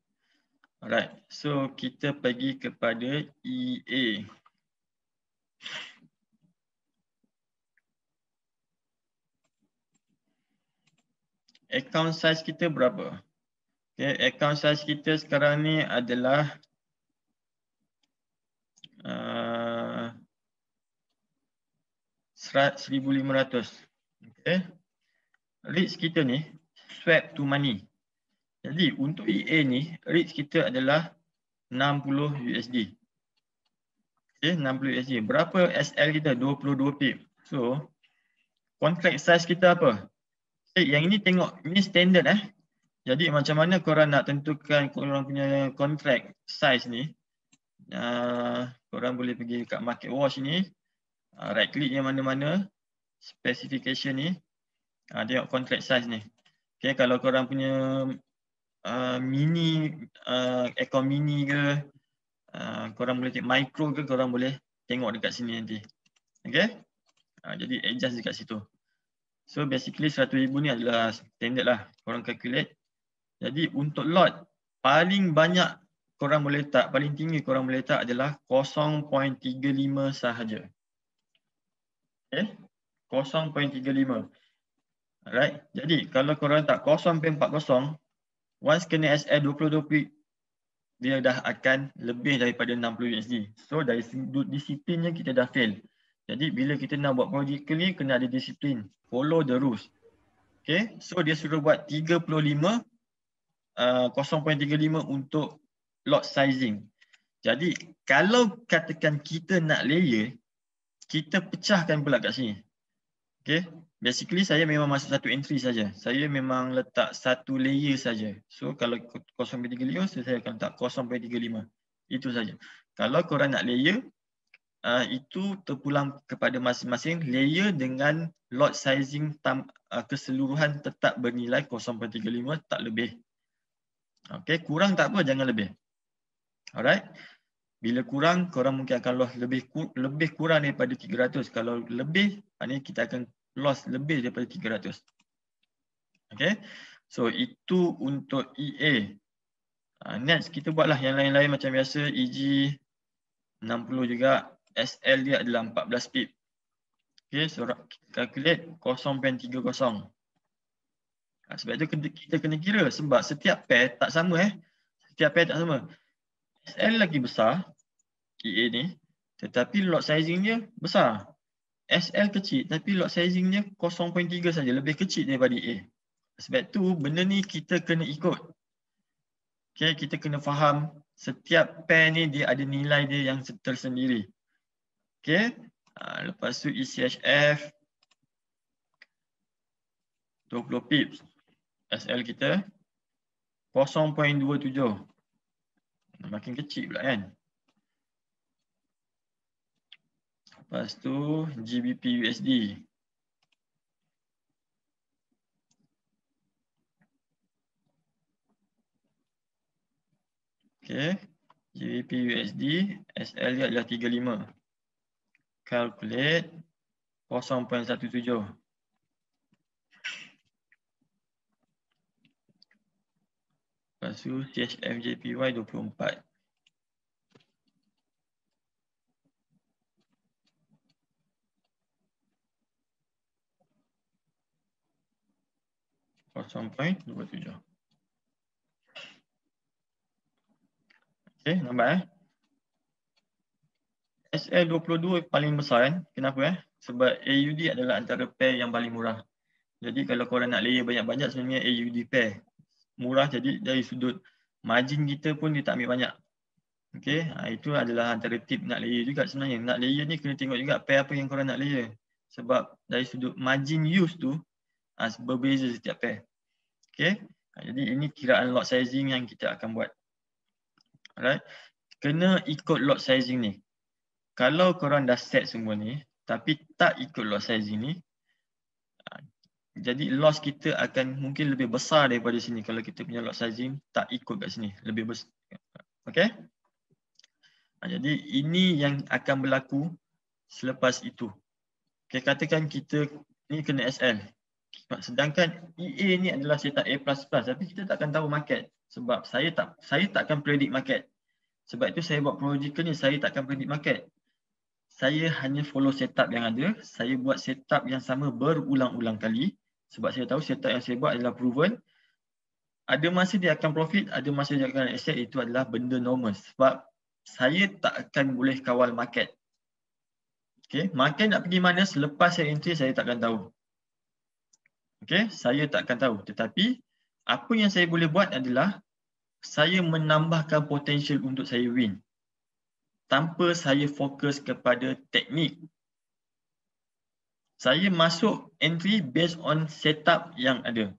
Alright, so kita pergi kepada EA. Account size kita berapa? Okay, account size kita sekarang ni adalah uh, 1500. Okay. Reach kita ni swap to money. Jadi untuk EA ni reach kita adalah 60 USD. Okay, 60 USD. Berapa SL kita? 22 pip. So contract size kita apa? Eh, yang ini tengok, ini standard eh. Jadi macam mana korang nak tentukan korang punya contract size ni. Uh, korang boleh pergi kat market watch ni. Uh, right click yang mana-mana. Specification ni. Uh, tengok contract size ni. Okay, kalau korang punya uh, mini, uh, account mini ke. Uh, korang boleh tengok micro ke korang boleh tengok dekat sini nanti. Okay. Uh, jadi adjust dekat situ. So basically 100,000 ni adalah standard lah korang calculate. Jadi untuk lot paling banyak korang boleh letak, paling tinggi korang boleh letak adalah 0.35 sahaja. Okay, 0.35. Alright, jadi kalau korang letak 0.40, once kena SL 2020, dia dah akan lebih daripada 60 USD. So dari disiplinnya kita dah fail. Jadi bila kita nak buat ni kena ada disiplin. Follow the rules. Okay, so dia suruh buat 35 uh, 0.35 untuk lot sizing. Jadi kalau katakan kita nak layer, kita pecahkan pula kat sini. Okay, basically saya memang masuk satu entry saja. Saya memang letak satu layer saja. So kalau 0.35 saya akan letak 0.35. Itu saja. Kalau korang nak layer, uh, itu terpulang kepada masing-masing layer dengan lot sizing tam, uh, keseluruhan tetap bernilai 0.35 tak lebih. Okay, kurang tak apa, jangan lebih. Alright. Bila kurang, korang mungkin akan loss lebih lebih kurang daripada 300. Kalau lebih, maknanya kita akan loss lebih daripada 300. Okay. So itu untuk EA. Uh, next kita buatlah yang lain-lain macam biasa EG 60 juga. SL dia adalah 14 pip. Okay, so calculate 0.30. Sebab itu kita kena kira sebab setiap pair tak sama eh. Setiap pair tak sama. SL lagi besar EA ni tetapi lot sizing dia besar. SL kecil tapi lot sizing dia 0.3 saja lebih kecil daripada A. Sebab tu benda ni kita kena ikut. Okay, kita kena faham setiap pair ni dia ada nilai dia yang tersendiri. Okay, ha, lepas tu ECHF 20 pips. SL kita 0.27. Makin kecil pula kan. Lepas tu GBP USD. Okay. GBP USD SL dia adalah 35. Calculate 0.17. Lepas tu CHF JPY 24. sampai 27. Okey, nampak eh? SL22 paling besar kan? Kenapa eh? Sebab AUD adalah antara pair yang paling murah. Jadi kalau korang nak layer banyak-banyak sebenarnya AUD pair. Murah jadi dari sudut margin kita pun dia tak ambil banyak. Okey, ha, itu adalah antara tip nak layer juga sebenarnya. Nak layer ni kena tengok juga pair apa yang korang nak layer. Sebab dari sudut margin use tu ha, berbeza setiap pair. Okay. Ha, jadi ini kiraan lot sizing yang kita akan buat. Alright. Kena ikut lot sizing ni. Kalau korang dah set semua ni, tapi tak ikut lot sizing ni, ha, jadi loss kita akan mungkin lebih besar daripada sini kalau kita punya lot sizing tak ikut kat sini. Lebih besar. Okay. Ha, jadi ini yang akan berlaku selepas itu. Okay, katakan kita ni kena SL. Sedangkan EA ni adalah setup A++ tapi kita tak akan tahu market sebab saya tak saya tak akan predict market. Sebab itu saya buat project ni saya tak akan predict market. Saya hanya follow setup yang ada, saya buat setup yang sama berulang-ulang kali sebab saya tahu setup yang saya buat adalah proven. Ada masa dia akan profit, ada masa dia akan asset itu adalah benda normal sebab saya tak akan boleh kawal market. Okay, market nak pergi mana selepas saya entry saya tak akan tahu. Okay, saya tak akan tahu. Tetapi apa yang saya boleh buat adalah saya menambahkan potensial untuk saya win. Tanpa saya fokus kepada teknik. Saya masuk entry based on setup yang ada.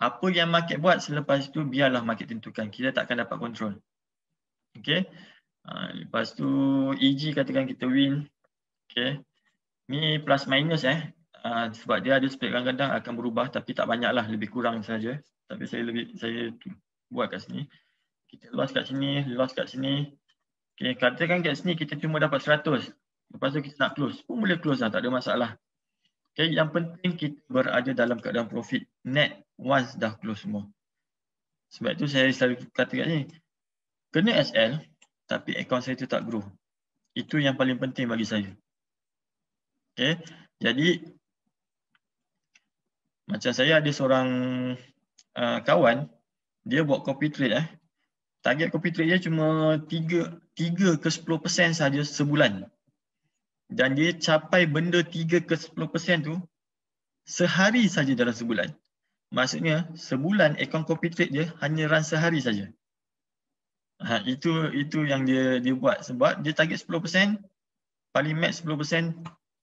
Apa yang market buat selepas itu biarlah market tentukan. Kita tak akan dapat control. Okay. Ha, lepas tu EG katakan kita win. Okay. Ni plus minus eh. Uh, sebab dia ada split kadang-kadang akan berubah tapi tak banyak lah, lebih kurang saja. Tapi saya lebih saya buat kat sini. Kita loss kat sini, loss kat sini. Okay, katakan kat sini kita cuma dapat 100. Lepas tu kita nak close. Pun boleh close lah, tak ada masalah. Okay, yang penting kita berada dalam keadaan profit net once dah close semua. Sebab tu saya selalu kata kat ni. kena SL tapi akaun saya tu tak grow. Itu yang paling penting bagi saya. Okay. Jadi macam saya ada seorang uh, kawan dia buat copy trade eh. Target copy trade dia cuma 3 3 ke 10% saja sebulan. Dan dia capai benda 3 ke 10% tu sehari saja dalam sebulan. Maksudnya sebulan akaun copy trade dia hanya run sehari saja. Ha, itu itu yang dia dia buat sebab dia target 10%, paling max 10%,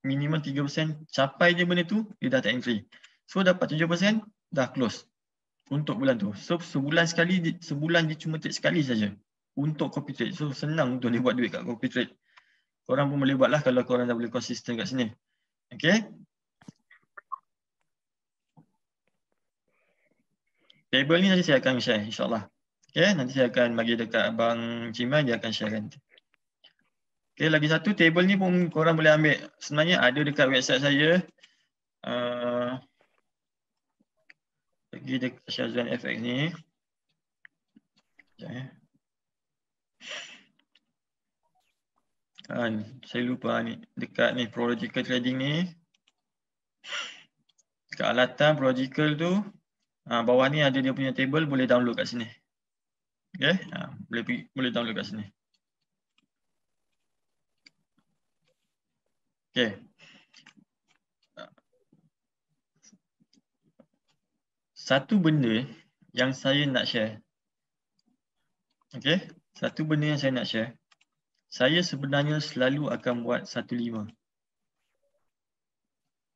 minimum 3%, capai je benda tu, dia dah tak entry. So dapat 7%, dah close untuk bulan tu. So sebulan sekali, sebulan dia cuma trade sekali saja untuk copy trade. So senang untuk dia buat duit kat copy trade. Korang pun boleh buat lah kalau korang dah boleh konsisten kat sini. Okay. Table ni nanti saya akan share insyaAllah. Okay, nanti saya akan bagi dekat Abang Cimai, dia akan share nanti. Okay, lagi satu table ni pun korang boleh ambil. Sebenarnya ada dekat website saya. Uh, pergi dekat Syazwan FX ni. Sekejap ya. Kan, saya lupa ni. Dekat ni, Prological Trading ni. Dekat alatan Prological tu. Uh, bawah ni ada dia punya table, boleh download kat sini. Okay, ha, boleh boleh download kat sini. Okay. Satu benda yang saya nak share. Okay, satu benda yang saya nak share. Saya sebenarnya selalu akan buat satu lima.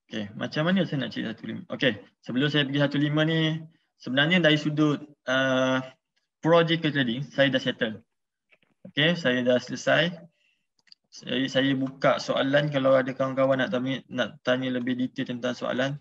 Okay, macam mana saya nak satu lima? Okay, sebelum saya pergi satu lima ni, sebenarnya dari sudut uh, project tadi saya dah settle. Okay, saya dah selesai. Saya, saya buka soalan kalau ada kawan-kawan nak nak tanya lebih detail tentang soalan.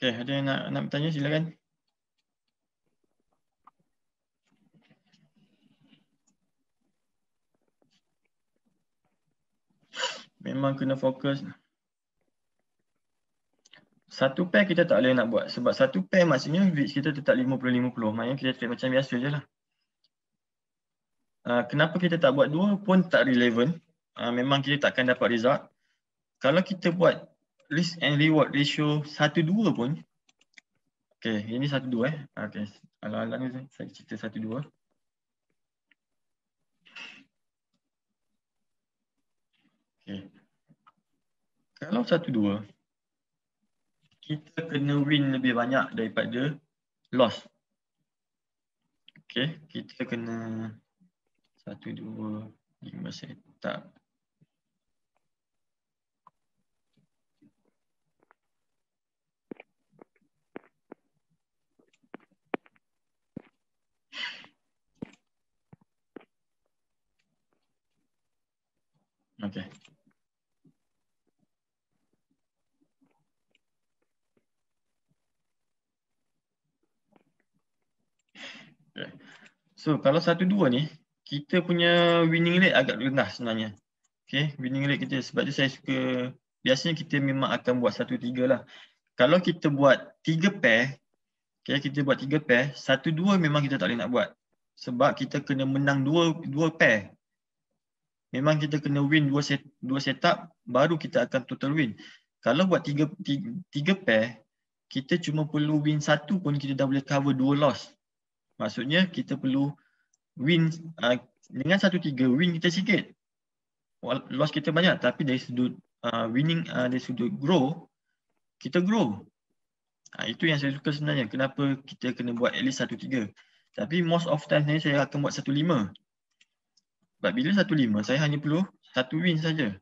Okay, ada yang nak, nak bertanya silakan. Memang kena fokus. Satu pair kita tak boleh nak buat. Sebab satu pair maksudnya VIX kita tetap 50-50. Maksudnya kita trade macam biasa je lah. Uh, kenapa kita tak buat dua pun tak relevan. Uh, memang kita takkan dapat result. Kalau kita buat risk and reward ratio satu dua pun Okay, ini satu dua eh. Okay, ala-ala ni saya cerita satu dua. Okay. Kalau satu dua, kita kena win lebih banyak daripada loss. Okay, kita kena satu dua lima setup. Okay. So kalau satu dua ni, kita punya winning rate agak rendah sebenarnya. Okay, winning rate kita sebab tu saya suka, biasanya kita memang akan buat satu tiga lah. Kalau kita buat tiga pair, okay, kita buat tiga pair, satu dua memang kita tak boleh nak buat. Sebab kita kena menang dua dua pair memang kita kena win dua set dua setup baru kita akan total win. Kalau buat tiga, tiga, tiga pair, kita cuma perlu win satu pun kita dah boleh cover dua loss. Maksudnya kita perlu win uh, dengan satu tiga win kita sikit. Loss kita banyak tapi dari sudut uh, winning uh, dari sudut grow kita grow. Uh, itu yang saya suka sebenarnya. Kenapa kita kena buat at least satu tiga. Tapi most of time ni saya akan buat. Sebab bila satu lima, saya hanya perlu satu win saja.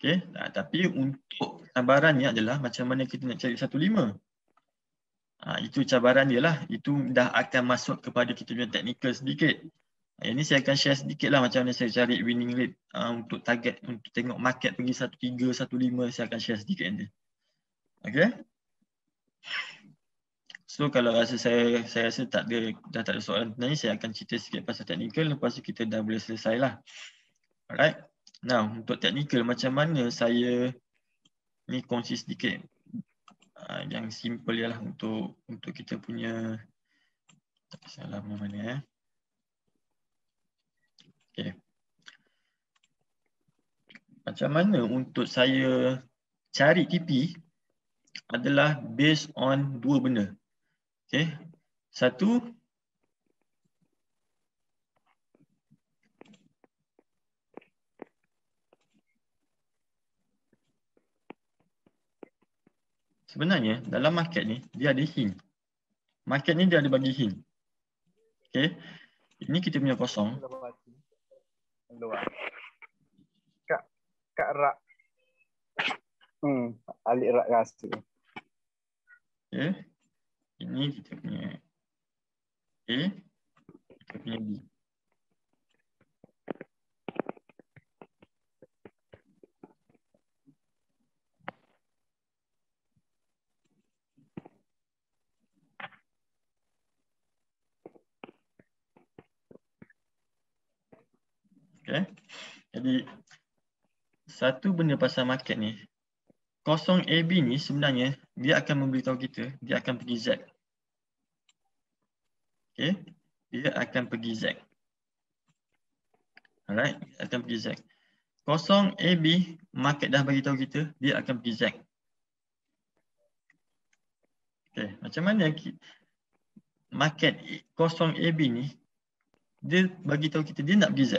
Okay, nah, tapi untuk cabarannya adalah macam mana kita nak cari satu lima. Ha, itu cabaran dia lah. Itu dah akan masuk kepada kita punya technical sedikit. Ha, ini saya akan share sedikit lah macam mana saya cari winning rate uh, untuk target, untuk tengok market pergi satu tiga, satu lima. Saya akan share sedikit nanti. Okay. So kalau rasa saya saya rasa tak ada dah tak ada soalan tadi saya akan cerita sikit pasal technical lepas tu kita dah boleh selesai lah. Alright. Now untuk technical macam mana saya ni kongsi sedikit uh, yang simple ialah untuk untuk kita punya tak salah mana-mana eh. Okay. Macam mana untuk saya cari TP adalah based on dua benda. Okay. Satu, sebenarnya dalam market ni dia ada hint. Market ni dia ada bagi hint. Okay. Ini kita punya kosong. Kak, kak rak. Hmm, alik rak rasa. Okay. Ini kita punya A, kita punya B. Okay. Jadi satu benda pasal market ni kosong AB ni sebenarnya dia akan memberitahu kita dia akan pergi Z. Okay. Dia akan pergi Z. Alright, akan pergi Z. Kosong AB market dah bagi tahu kita dia akan pergi Z. Okay, macam mana market kosong AB ni dia bagi tahu kita dia nak pergi Z.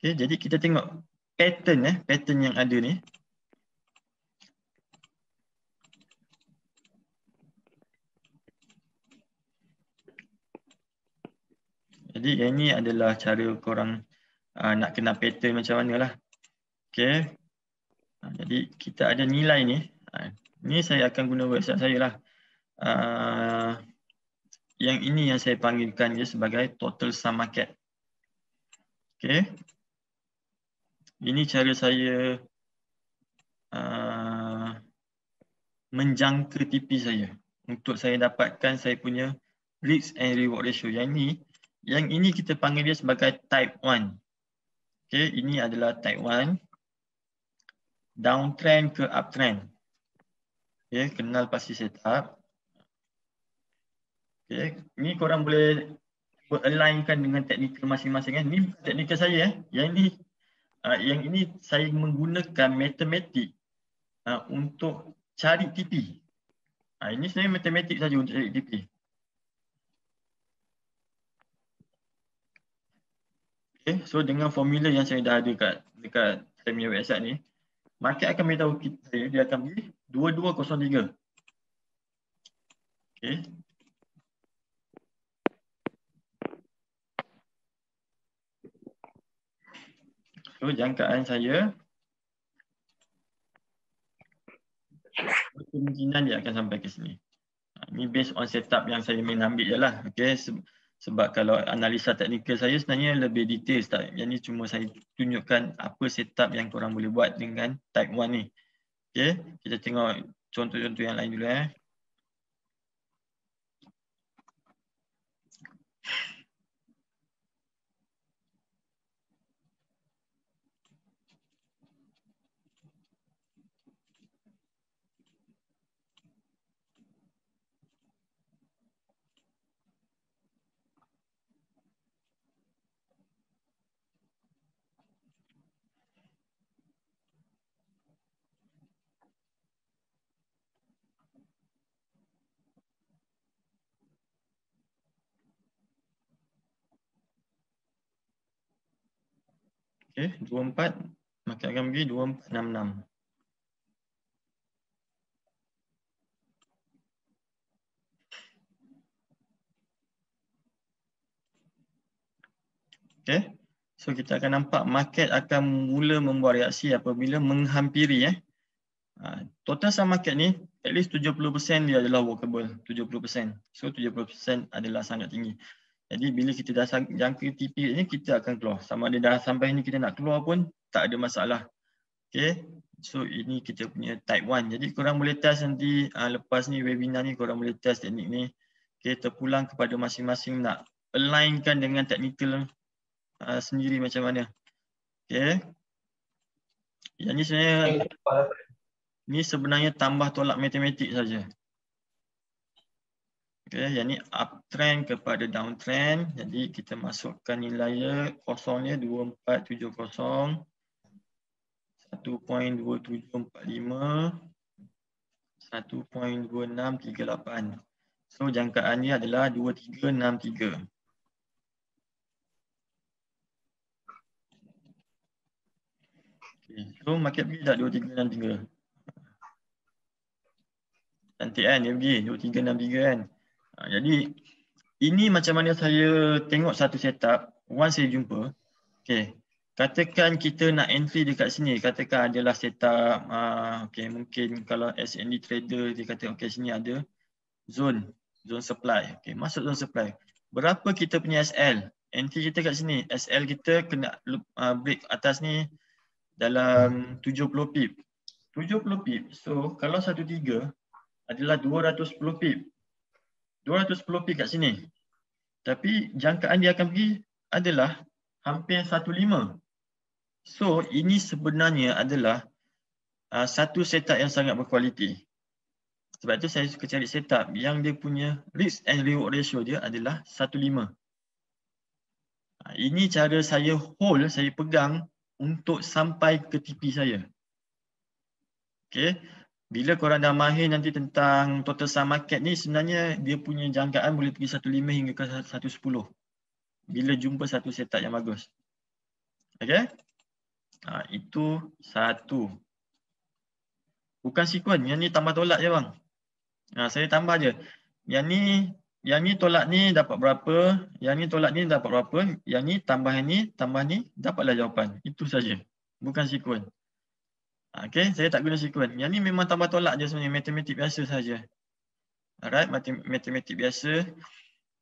Okay, jadi kita tengok pattern eh, pattern yang ada ni. Jadi yang ni adalah cara korang uh, nak kenal pattern macam mana lah. Okay. Uh, jadi kita ada nilai ni. Uh, ni saya akan guna website saya lah. Uh, yang ini yang saya panggilkan dia sebagai total sum market. Okay. Ini cara saya uh, menjangka TP saya. Untuk saya dapatkan saya punya risk and reward ratio. Yang ni yang ini kita panggil dia sebagai type 1. Okay, ini adalah type 1. Downtrend ke uptrend. Okay, kenal pasti setup. Okay, ini korang boleh alignkan dengan teknikal masing-masing. Ini teknikal saya. Eh. Yang ini uh, yang ini saya menggunakan matematik uh, untuk cari TP. Uh, ini sebenarnya matematik saja untuk cari TP. Okay, so dengan formula yang saya dah ada dekat dekat punya website ni, market akan beritahu kita dia akan beli 2203. Okay. So jangkaan saya kemungkinan dia akan sampai ke sini. Ini based on setup yang saya main ambil je lah. Okay. Sebab kalau analisa teknikal saya sebenarnya lebih detail tak. Yang ni cuma saya tunjukkan apa setup yang korang boleh buat dengan type 1 ni. Okay, kita tengok contoh-contoh yang lain dulu eh. Okey, 24 maka akan pergi 2466. Okey. So kita akan nampak market akan mula membuat reaksi apabila menghampiri eh Ha, total sum market ni at least 70% dia adalah workable, 70%. So 70% adalah sangat tinggi. Jadi bila kita dah jangka TP ni kita akan keluar. Sama ada dah sampai ni kita nak keluar pun tak ada masalah. Okay. So ini kita punya type 1. Jadi korang boleh test nanti uh, lepas ni webinar ni korang boleh test teknik ni. Okay, terpulang kepada masing-masing nak alignkan dengan technical uh, sendiri macam mana. Okay. Yang ni sebenarnya ni sebenarnya tambah tolak matematik saja. Okay, yang ni uptrend kepada downtrend. Jadi kita masukkan nilai kosongnya 2470. 1.2745 1.2638 So jangkaan ni adalah 2363 okay. So market pergi tak 2363 Cantik kan dia pergi 2363 kan Jadi ini macam mana saya tengok satu setup Once saya jumpa Okay katakan kita nak entry dekat sini katakan adalah setup uh, okay, mungkin kalau SND trader dia kata okay sini ada zone zone supply okay, masuk zone supply. Berapa kita punya SL entry kita kat sini SL kita kena uh, break atas ni dalam 70 pip. 70 pip so kalau 13 adalah 210 pip 210 pip kat sini tapi jangkaan dia akan pergi adalah hampir 15 So ini sebenarnya adalah uh, satu setup yang sangat berkualiti. Sebab itu saya suka cari setup yang dia punya risk and reward ratio dia adalah 1.5. Uh, ini cara saya hold, saya pegang untuk sampai ke TP saya. Okay. Bila korang dah mahir nanti tentang total sum market ni sebenarnya dia punya jangkaan boleh pergi 1.5 hingga ke 1.10. Bila jumpa satu setup yang bagus. Okay. Ha, itu satu. Bukan sekuen. Yang ni tambah tolak je bang. Ha, saya tambah je. Yang ni yang ni tolak ni dapat berapa. Yang ni tolak ni dapat berapa. Yang ni tambah ni tambah ni dapatlah jawapan. Itu saja. Bukan sekuen. Okay. Saya tak guna sekuen. Yang ni memang tambah tolak je sebenarnya. Matematik biasa saja. Alright. Matematik biasa.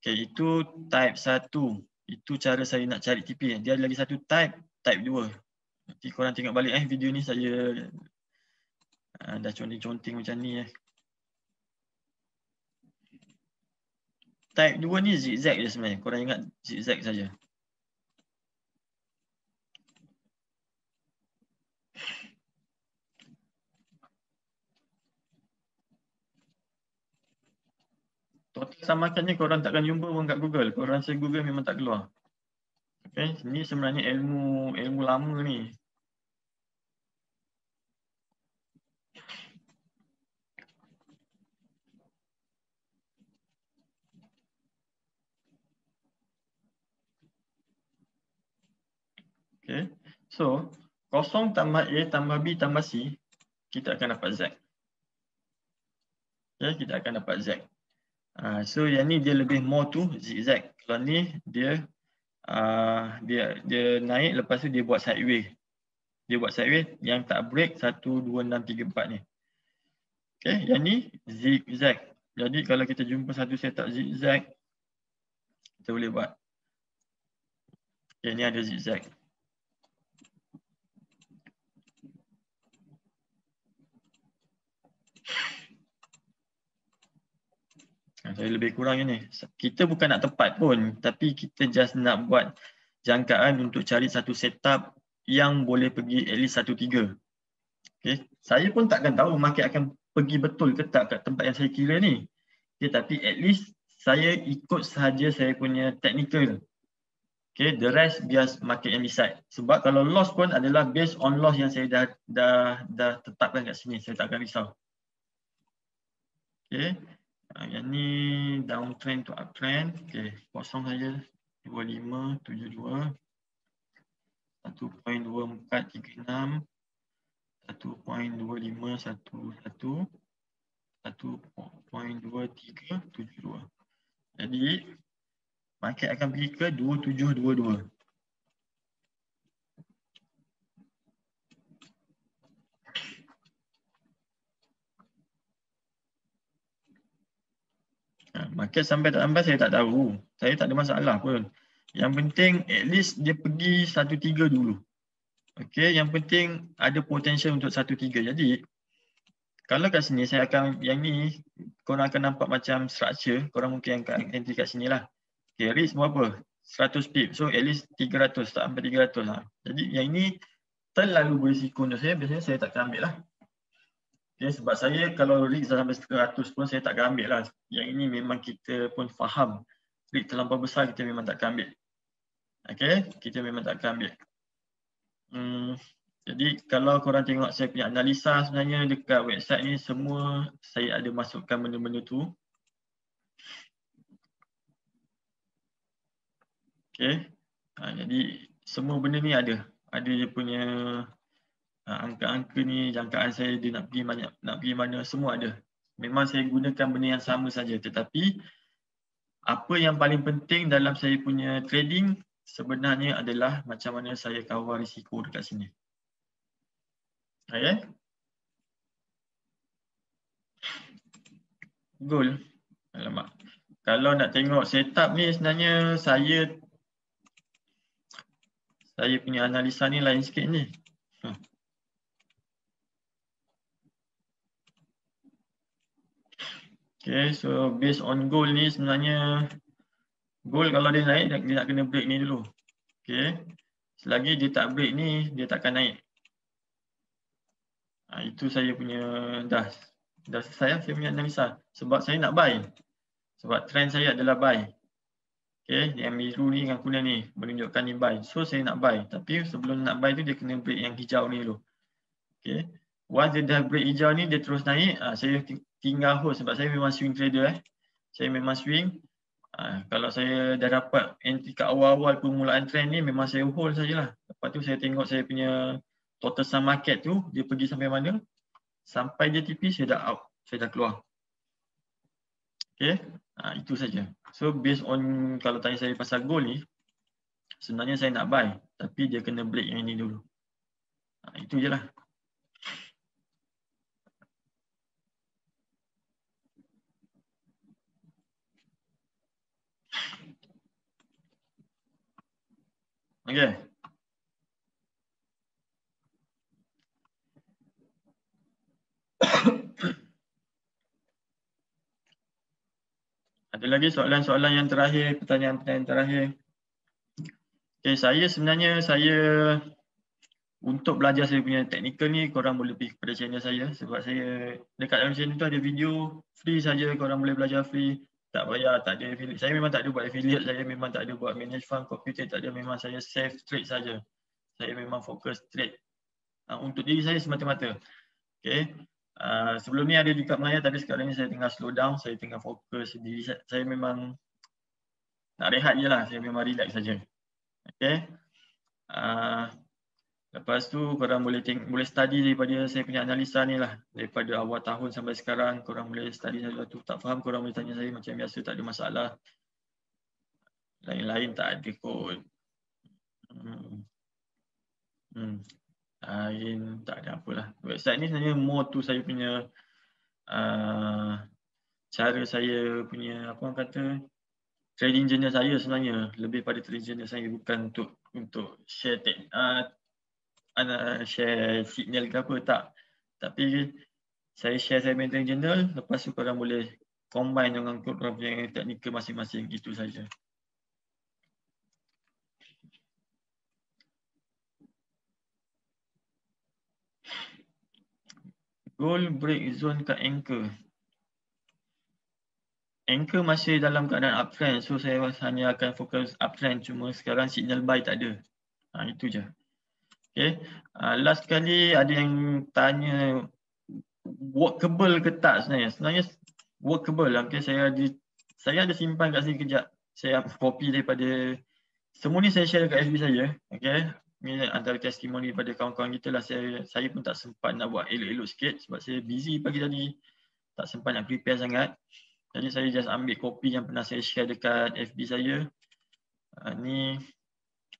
Okay. Itu type satu. Itu cara saya nak cari TP. Dia ada lagi satu type. Type dua. Nanti korang tengok balik eh video ni saya uh, dah conteng-conteng macam ni eh. Type 2 ni zigzag je sebenarnya. Korang ingat zigzag saja. Total samakannya korang takkan jumpa pun kat Google. Korang saya Google memang tak keluar. Okay, ni sebenarnya ilmu ilmu lama ni. Okay, so kosong tambah A tambah B tambah C, kita akan dapat Z. Okay, kita akan dapat Z. Uh, so yang ni dia lebih more to zigzag. Kalau ni dia uh, dia dia naik lepas tu dia buat sideway. Dia buat sideway yang tak break 1 2 6 3 4 ni. Okey, yang ni zigzag. Jadi kalau kita jumpa satu setup zigzag kita boleh buat. Okay, ni ada zigzag. Saya lebih kurang ini. Kita bukan nak tepat pun tapi kita just nak buat jangkaan untuk cari satu setup yang boleh pergi at least satu tiga. Okay. Saya pun takkan tahu market akan pergi betul ke tak kat tempat yang saya kira ni. Okay, tapi at least saya ikut sahaja saya punya technical. Okay, the rest biar market yang decide. Sebab kalau loss pun adalah based on loss yang saya dah dah dah tetapkan kat sini. Saya tak akan risau. Okay. Uh, yang ni downtrend to uptrend. Okey, kosong saja. 25, 72. 1.2436 1.2511 1.2372 jadi market akan pergi ke 2722 market sampai tak sampai saya tak tahu. Saya tak ada masalah pun. Yang penting at least dia pergi satu tiga dulu. Okay, yang penting ada potensial untuk satu tiga. Jadi kalau kat sini saya akan yang ni korang akan nampak macam structure. Korang mungkin yang entry kat sini lah. Okay, risk berapa? 100 pip. So at least 300 tak sampai 300 lah. Jadi yang ini terlalu berisiko untuk saya. Biasanya saya tak akan ambil lah. Okay, sebab saya kalau risk sampai 100 pun saya tak akan ambil lah. Yang ini memang kita pun faham. Risk terlampau besar kita memang tak akan ambil. Okay, kita memang tak akan ambil. Hmm, jadi kalau korang tengok saya punya analisa sebenarnya dekat website ni semua saya ada masukkan benda-benda tu. Okay, ha, jadi semua benda ni ada. Ada dia punya angka-angka ni, jangkaan saya dia nak pergi mana, nak pergi mana, semua ada. Memang saya gunakan benda yang sama saja tetapi apa yang paling penting dalam saya punya trading sebenarnya adalah macam mana saya kawal risiko dekat sini. Okay. Goal. Alamak. Kalau nak tengok setup ni sebenarnya saya saya punya analisa ni lain sikit ni. Hmm. Okay, so based on goal ni sebenarnya Goal kalau dia naik, dia nak kena break ni dulu. Okay. Selagi dia tak break ni, dia takkan naik. Ha, itu saya punya dah. Dah selesai saya punya analisa. Sebab saya nak buy. Sebab trend saya adalah buy. Okay. Yang biru ni dengan kuning ni menunjukkan ni buy. So saya nak buy. Tapi sebelum nak buy tu dia kena break yang hijau ni dulu. Okay. Once dia dah break hijau ni, dia terus naik. Ha, saya tinggal hold sebab saya memang swing trader. Eh. Saya memang swing. Ha, kalau saya dah dapat entry kat awal-awal permulaan trend ni memang saya hold sajalah. Lepas tu saya tengok saya punya total sum market tu dia pergi sampai mana. Sampai dia tipis saya dah out. Saya dah keluar. Okay. Ha, itu saja. So based on kalau tanya saya pasal goal ni sebenarnya saya nak buy tapi dia kena break yang ini dulu. Ha, itu je lah. Okay. Ada lagi soalan-soalan yang terakhir, pertanyaan-pertanyaan terakhir. Okay, saya sebenarnya saya untuk belajar saya punya teknikal ni korang boleh pergi kepada channel saya sebab saya dekat dalam channel tu ada video free saja korang boleh belajar free tak payah, tak ada affiliate. Saya memang tak ada buat affiliate, saya memang tak ada buat manage fund, computer tak ada, memang saya safe trade saja. Saya memang fokus trade uh, untuk diri saya semata-mata. Okay. Uh, sebelum ni ada Kap Maya, tapi sekarang ni saya tengah slow down, saya tengah fokus diri saya, saya memang nak rehat je lah, saya memang relax saja. Okay. Uh, Lepas tu korang boleh tengok, boleh study daripada saya punya analisa ni lah. Daripada awal tahun sampai sekarang korang boleh study tu Tak faham korang boleh tanya saya macam biasa tak ada masalah. Lain-lain tak ada kot. Hmm. Hmm. Lain tak ada apalah. Website ni sebenarnya more tu saya punya uh, cara saya punya apa orang kata trading journal saya sebenarnya lebih pada trading journal saya bukan untuk untuk share tek, uh, anak share signal ke apa? Tak. Tapi saya share saya maintain journal lepas tu korang boleh combine dengan korang punya teknikal masing-masing. Itu saja. Goal break zone kat anchor. Anchor masih dalam keadaan uptrend so saya hanya akan fokus uptrend. Cuma sekarang signal buy tak ada. Ha, itu je Okay. Uh, last kali ada yang tanya workable ke tak sebenarnya. Sebenarnya workable. Okay. Saya ada, saya ada simpan kat sini kejap. Saya copy daripada semua ni saya share kat FB saya. Okay. Ini antara testimoni daripada kawan-kawan kita lah. Saya, saya pun tak sempat nak buat elok-elok sikit sebab saya busy pagi tadi. Tak sempat nak prepare sangat. Jadi saya just ambil copy yang pernah saya share dekat FB saya. Uh, ni.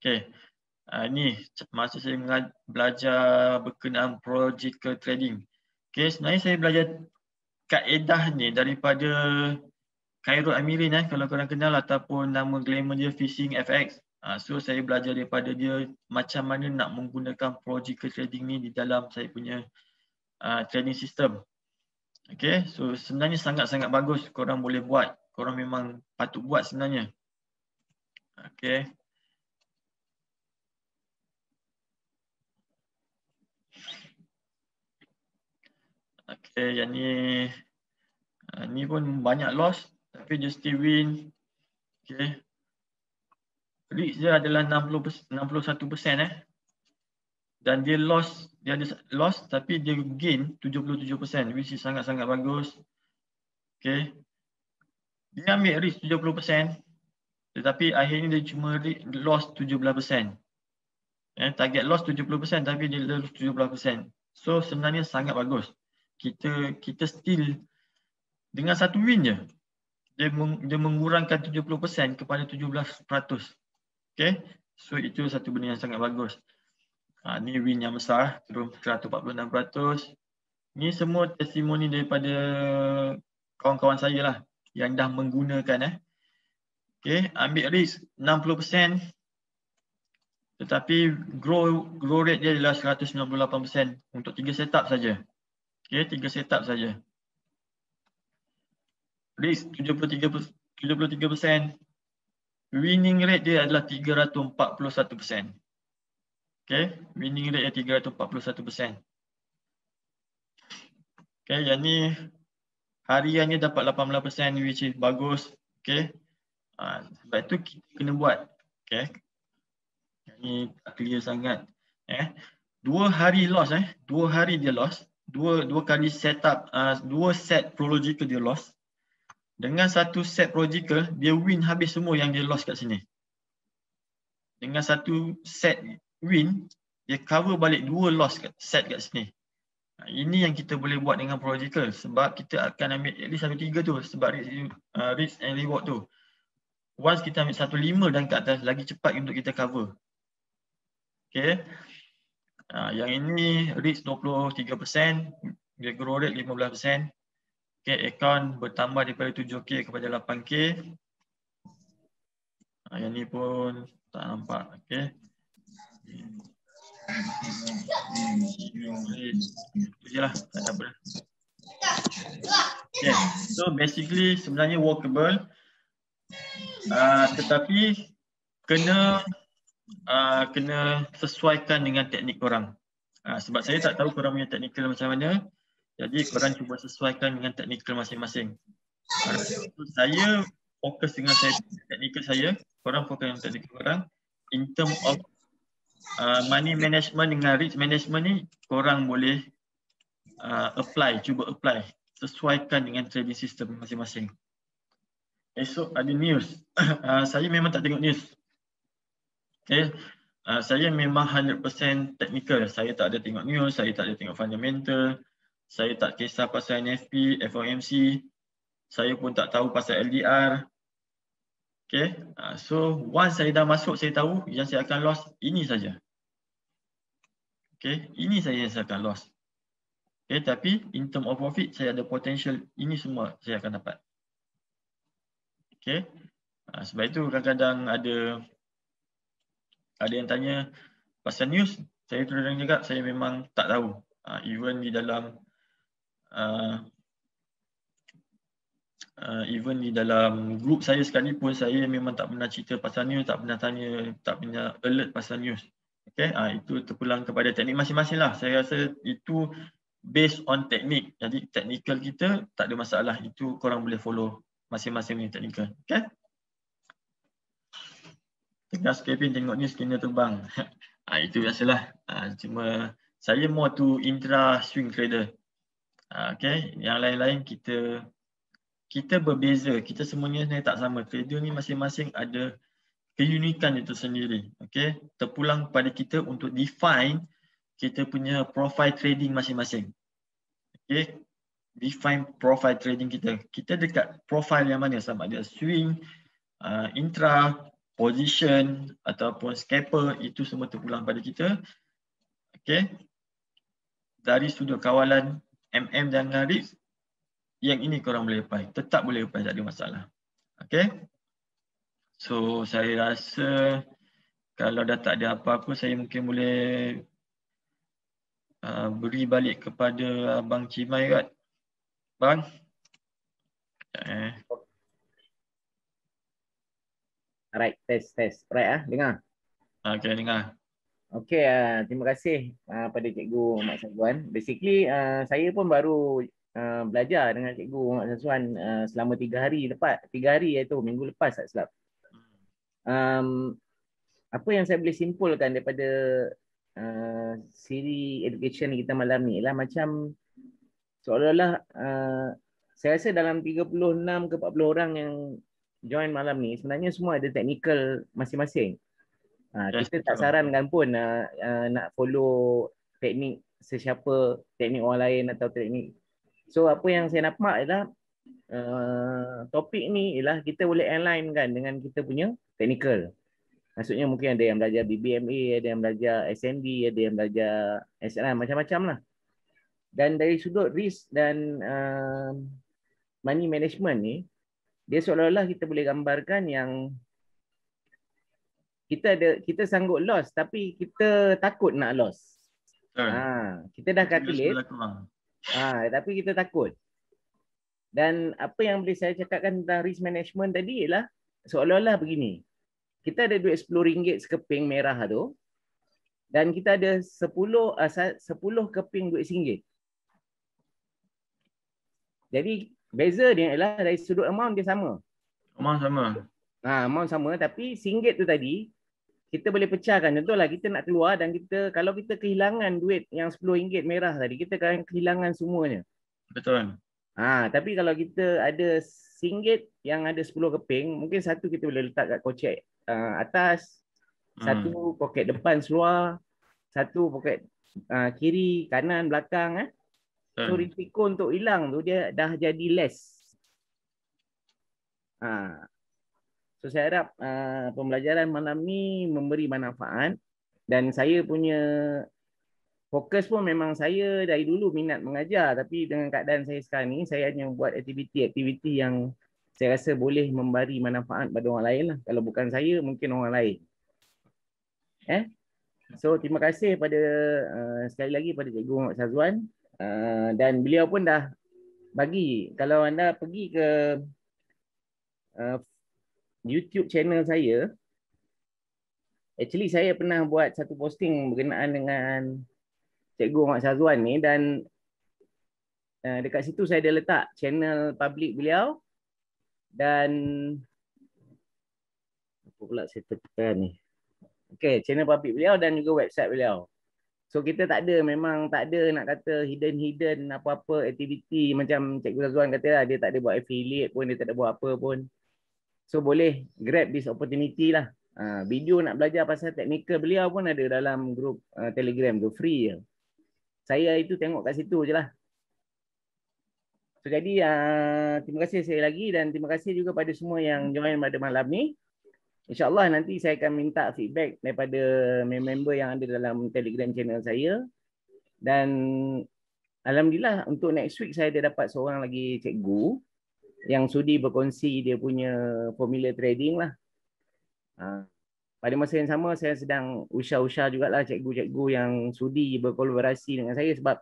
Okay. Uh, ni masa saya belajar berkenaan project trading. Okay, sebenarnya saya belajar kaedah ni daripada Cairo Amirin eh kalau korang kenal ataupun nama glamour dia Fishing FX. Uh, so saya belajar daripada dia macam mana nak menggunakan logical trading ni di dalam saya punya uh, trading system. Okay, so sebenarnya sangat-sangat bagus korang boleh buat. Korang memang patut buat sebenarnya. Okay. Okay, yang ni uh, ni pun banyak loss tapi dia still win. Okay. Reach dia adalah 60 61% eh. Dan dia loss, dia ada loss tapi dia gain 77% which is sangat-sangat bagus. Okay. Dia ambil risk 70% tetapi akhirnya dia cuma loss 17%. Eh, target loss 70% tapi dia loss 17%. So sebenarnya sangat bagus. Kita kita still dengan satu win je dia, meng, dia mengurangkan 70% kepada 17%. Okay. So itu satu benda yang sangat bagus. Ha, ni win yang besar, turun 146%. Ni semua testimoni daripada kawan-kawan saya lah yang dah menggunakan eh. Okay, ambil risk 60% tetapi grow grow rate dia adalah 198% untuk tiga setup saja. Okay, tiga setup saja risk 73%, 73%. Winning rate dia adalah 341%. Okay, winning rate dia 341%. Okay, yang ni hariannya dapat 18% which is bagus. Okay, uh, sebab tu kita kena buat. Okay, yang ni clear sangat. Eh, dua hari loss eh, dua hari dia loss. Dua dua kali setup, uh, dua set prological dia loss dengan satu set logical dia win habis semua yang dia lost kat sini. Dengan satu set win dia cover balik dua loss kat set kat sini. Ini yang kita boleh buat dengan logical sebab kita akan ambil at least satu tiga tu sebab risk, uh, risk and reward tu. Once kita ambil satu lima dan ke atas lagi cepat untuk kita cover. Okay uh, yang ini risk 23% dia grow rate 15% Okay, account bertambah daripada 7K kepada 8K. Ha, yang ni pun tak nampak. Okay. Itu je lah. Tak apa. Okay. So basically sebenarnya workable. Uh, tetapi kena uh, kena sesuaikan dengan teknik korang. Uh, sebab saya tak tahu korang punya teknikal macam mana. Jadi korang cuba sesuaikan dengan teknikal masing-masing. Uh, saya fokus dengan saya, teknikal saya, korang fokus dengan teknikal korang. In term of uh, money management dengan risk management ni, korang boleh uh, apply, cuba apply. Sesuaikan dengan trading system masing-masing. Esok ada news. uh, saya memang tak tengok news. Okay. Uh, saya memang 100% technical. Saya tak ada tengok news, saya tak ada tengok fundamental saya tak kisah pasal NFP, FOMC, saya pun tak tahu pasal LDR. Okay, uh, so once saya dah masuk, saya tahu yang saya akan loss ini saja. Okay, ini saja yang saya akan loss. Okay, tapi in term of profit, saya ada potential ini semua saya akan dapat. Okay, uh, sebab itu kadang-kadang ada ada yang tanya pasal news, saya terus juga saya memang tak tahu. Uh, even di dalam uh, uh, even di dalam group saya sekalipun saya memang tak pernah cerita pasal news, tak pernah tanya, tak pernah alert pasal news. Okay, uh, itu terpulang kepada teknik masing-masing lah. Saya rasa itu based on teknik. Jadi teknikal kita tak ada masalah. Itu korang boleh follow masing-masing punya teknikal. Okay. Tegas Kevin tengok news kena terbang. uh, itu biasalah. Uh, cuma saya more to intra swing trader. Ah, okay, yang lain-lain kita kita berbeza. Kita semuanya sebenarnya tak sama. Trader ni masing-masing ada keunikan itu sendiri. Okay, terpulang kepada kita untuk define kita punya profile trading masing-masing. Okay, define profile trading kita. Kita dekat profile yang mana sama ada swing, uh, intra, position ataupun scalper itu semua terpulang pada kita. Okay, dari sudut kawalan MM dan Riz yang ini korang boleh apply. Tetap boleh apply, tak ada masalah. Okay. So saya rasa kalau dah tak ada apa-apa saya mungkin boleh uh, beri balik kepada Abang Cimai kan. Bang. Eh. Alright, test, test. Alright ah, dengar. Okay, dengar. Okay, uh, terima kasih uh, pada Cikgu Mak Syazwan. Basically, uh, saya pun baru uh, belajar dengan Cikgu Mak Syazwan uh, selama tiga hari lepas. Tiga hari iaitu minggu lepas tak silap. Um, apa yang saya boleh simpulkan daripada uh, siri education kita malam ni ialah macam seolah-olah uh, saya rasa dalam 36 ke 40 orang yang join malam ni sebenarnya semua ada technical masing-masing. Uh, kita tak sarankan pun uh, uh, nak follow teknik sesiapa, teknik orang lain atau teknik. So apa yang saya nampak ialah uh, topik ni ialah kita boleh align kan dengan kita punya technical. Maksudnya mungkin ada yang belajar BBMA, ada yang belajar SND, ada yang belajar SNM, macam-macam lah. Dan dari sudut risk dan uh, money management ni, dia seolah-olah kita boleh gambarkan yang kita ada kita sanggup loss tapi kita takut nak loss. Ha, kita dah calculate. Ha, tapi kita takut. Dan apa yang boleh saya cakapkan tentang risk management tadi ialah seolah-olah begini kita ada duit RM10 sekeping merah tu dan kita ada 10 uh, 10 keping duit RM1. Jadi beza dia ialah dari sudut amount dia sama. Amount sama. Ha, amount sama tapi RM1 tu tadi kita boleh pecahkan. Contohlah kita nak keluar dan kita kalau kita kehilangan duit yang RM10 merah tadi, kita akan kehilangan semuanya. Betul. Ha, tapi kalau kita ada RM1 yang ada 10 keping, mungkin satu kita boleh letak kat kocek uh, atas, hmm. satu poket depan seluar, satu poket uh, kiri, kanan, belakang. Eh. So risiko untuk hilang tu dia dah jadi less. Ha. So saya harap uh, pembelajaran malam ni memberi manfaat dan saya punya fokus pun memang saya dari dulu minat mengajar tapi dengan keadaan saya sekarang ni saya hanya buat aktiviti-aktiviti yang saya rasa boleh memberi manfaat pada orang lain lah. Kalau bukan saya, mungkin orang lain. Eh? So, terima kasih pada uh, sekali lagi pada Cikgu Muhammad Syazwan. Uh, dan beliau pun dah bagi, kalau anda pergi ke uh, YouTube channel saya, actually saya pernah buat satu posting berkenaan dengan Cikgu Muhammad Syazwan ni dan uh, dekat situ saya ada letak channel public beliau dan apa pula saya tekan ni. Okay, channel public beliau dan juga website beliau. So kita tak ada, memang tak ada nak kata hidden-hidden apa-apa aktiviti macam Cikgu Zazwan kata lah, dia tak ada buat affiliate pun, dia tak ada buat apa pun. So boleh grab this opportunity lah. Uh, video nak belajar pasal teknikal beliau pun ada dalam grup uh, telegram tu, free je. Saya itu tengok kat situ je lah. So, jadi uh, terima kasih sekali lagi dan terima kasih juga pada semua yang join pada malam ni. InsyaAllah nanti saya akan minta feedback daripada member yang ada dalam telegram channel saya. Dan Alhamdulillah untuk next week saya ada dapat seorang lagi cikgu yang sudi berkongsi dia punya formula trading lah. Uh, pada masa yang sama saya sedang usah-usah jugalah cikgu-cikgu yang sudi berkolaborasi dengan saya sebab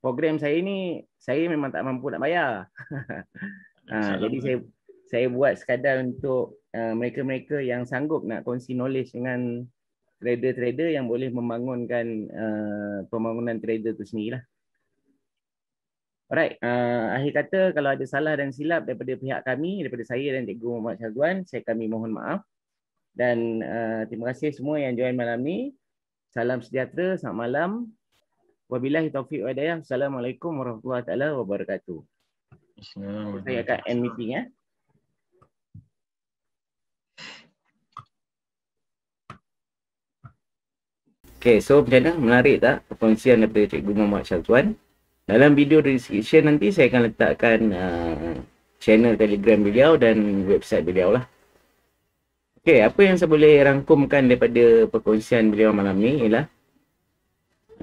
program saya ni saya memang tak mampu nak bayar. ha, jadi saya saya buat sekadar untuk uh, mereka-mereka yang sanggup nak kongsi knowledge dengan trader-trader yang boleh membangunkan uh, pembangunan trader tu sendirilah. Alright, uh, akhir kata kalau ada salah dan silap daripada pihak kami, daripada saya dan Cikgu Muhammad Syazwan, saya kami mohon maaf. Dan uh, terima kasih semua yang join malam ni. Salam sejahtera, selamat malam. Wabillahi taufiq wa hidayah. Assalamualaikum warahmatullahi taala wabarakatuh. Saya akan end meeting ya. Okay, so macam mana? Menarik tak perkongsian daripada Cikgu Muhammad Syazwan? Dalam video description nanti saya akan letakkan uh, channel telegram beliau dan website beliau lah. Okay, apa yang saya boleh rangkumkan daripada perkongsian beliau malam ni ialah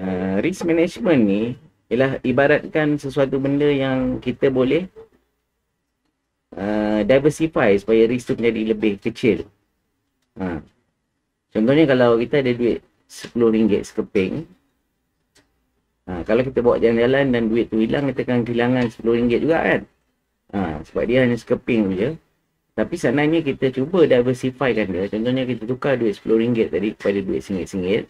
uh, risk management ni ialah ibaratkan sesuatu benda yang kita boleh uh, diversify supaya risk tu menjadi lebih kecil. Ha. Contohnya kalau kita ada duit RM10 sekeping, ha, kalau kita bawa jalan-jalan dan duit tu hilang, kita akan kehilangan RM10 juga kan? Ha, sebab dia hanya sekeping je. Tapi sebenarnya kita cuba diversifykan dia. Contohnya kita tukar duit RM10 tadi kepada duit RM1.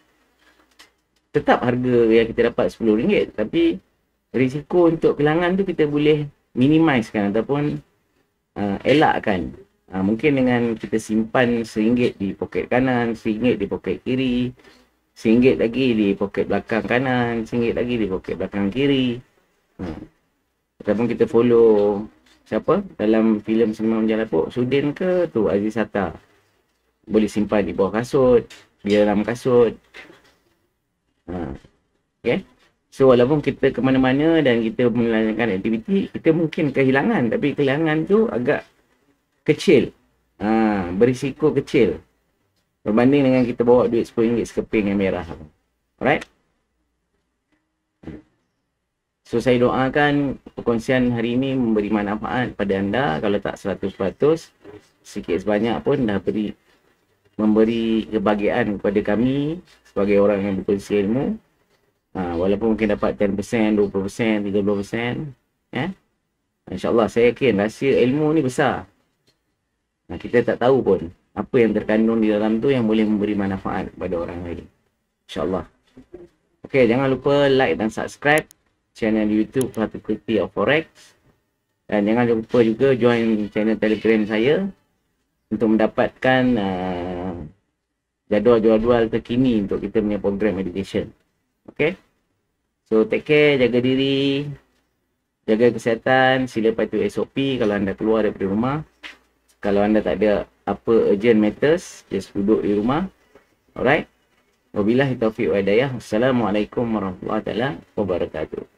Tetap harga yang kita dapat RM10. Tapi risiko untuk kehilangan tu kita boleh minimizekan ataupun uh, elakkan. Uh, mungkin dengan kita simpan RM1 di poket kanan, RM1 di poket kiri, RM1 lagi di poket belakang kanan, RM1 lagi di poket belakang kiri. Uh, ataupun kita follow siapa dalam filem Seniman Menjalan Lapuk, Sudin ke tu Aziz Hatta. Boleh simpan di bawah kasut, di dalam kasut. Uh, okay. So walaupun kita ke mana-mana dan kita melakukan aktiviti, kita mungkin kehilangan. Tapi kehilangan tu agak kecil. Ha, berisiko kecil. Berbanding dengan kita bawa duit RM10 sekeping yang merah. Alright? So saya doakan perkongsian hari ini memberi manfaat pada anda. Kalau tak 100%, sikit sebanyak pun dah beri memberi kebahagiaan kepada kami sebagai orang yang berkongsi ilmu. Ha, walaupun mungkin dapat 10%, 20%, 30%. Ya? InsyaAllah saya yakin rahsia ilmu ni besar. Ha, kita tak tahu pun apa yang terkandung di dalam tu yang boleh memberi manfaat kepada orang lain. InsyaAllah. Okay, jangan lupa like dan subscribe channel YouTube Fakulty of Forex. Dan jangan lupa juga join channel Telegram saya untuk mendapatkan uh, jadual-jadual terkini untuk kita punya program meditation. Okay? So take care, jaga diri, jaga kesihatan, sila patuh SOP kalau anda keluar daripada rumah. Kalau anda tak ada apa urgent matters, just duduk di rumah. Alright? Wabillahi taufiq wa hidayah. Assalamualaikum warahmatullahi wabarakatuh.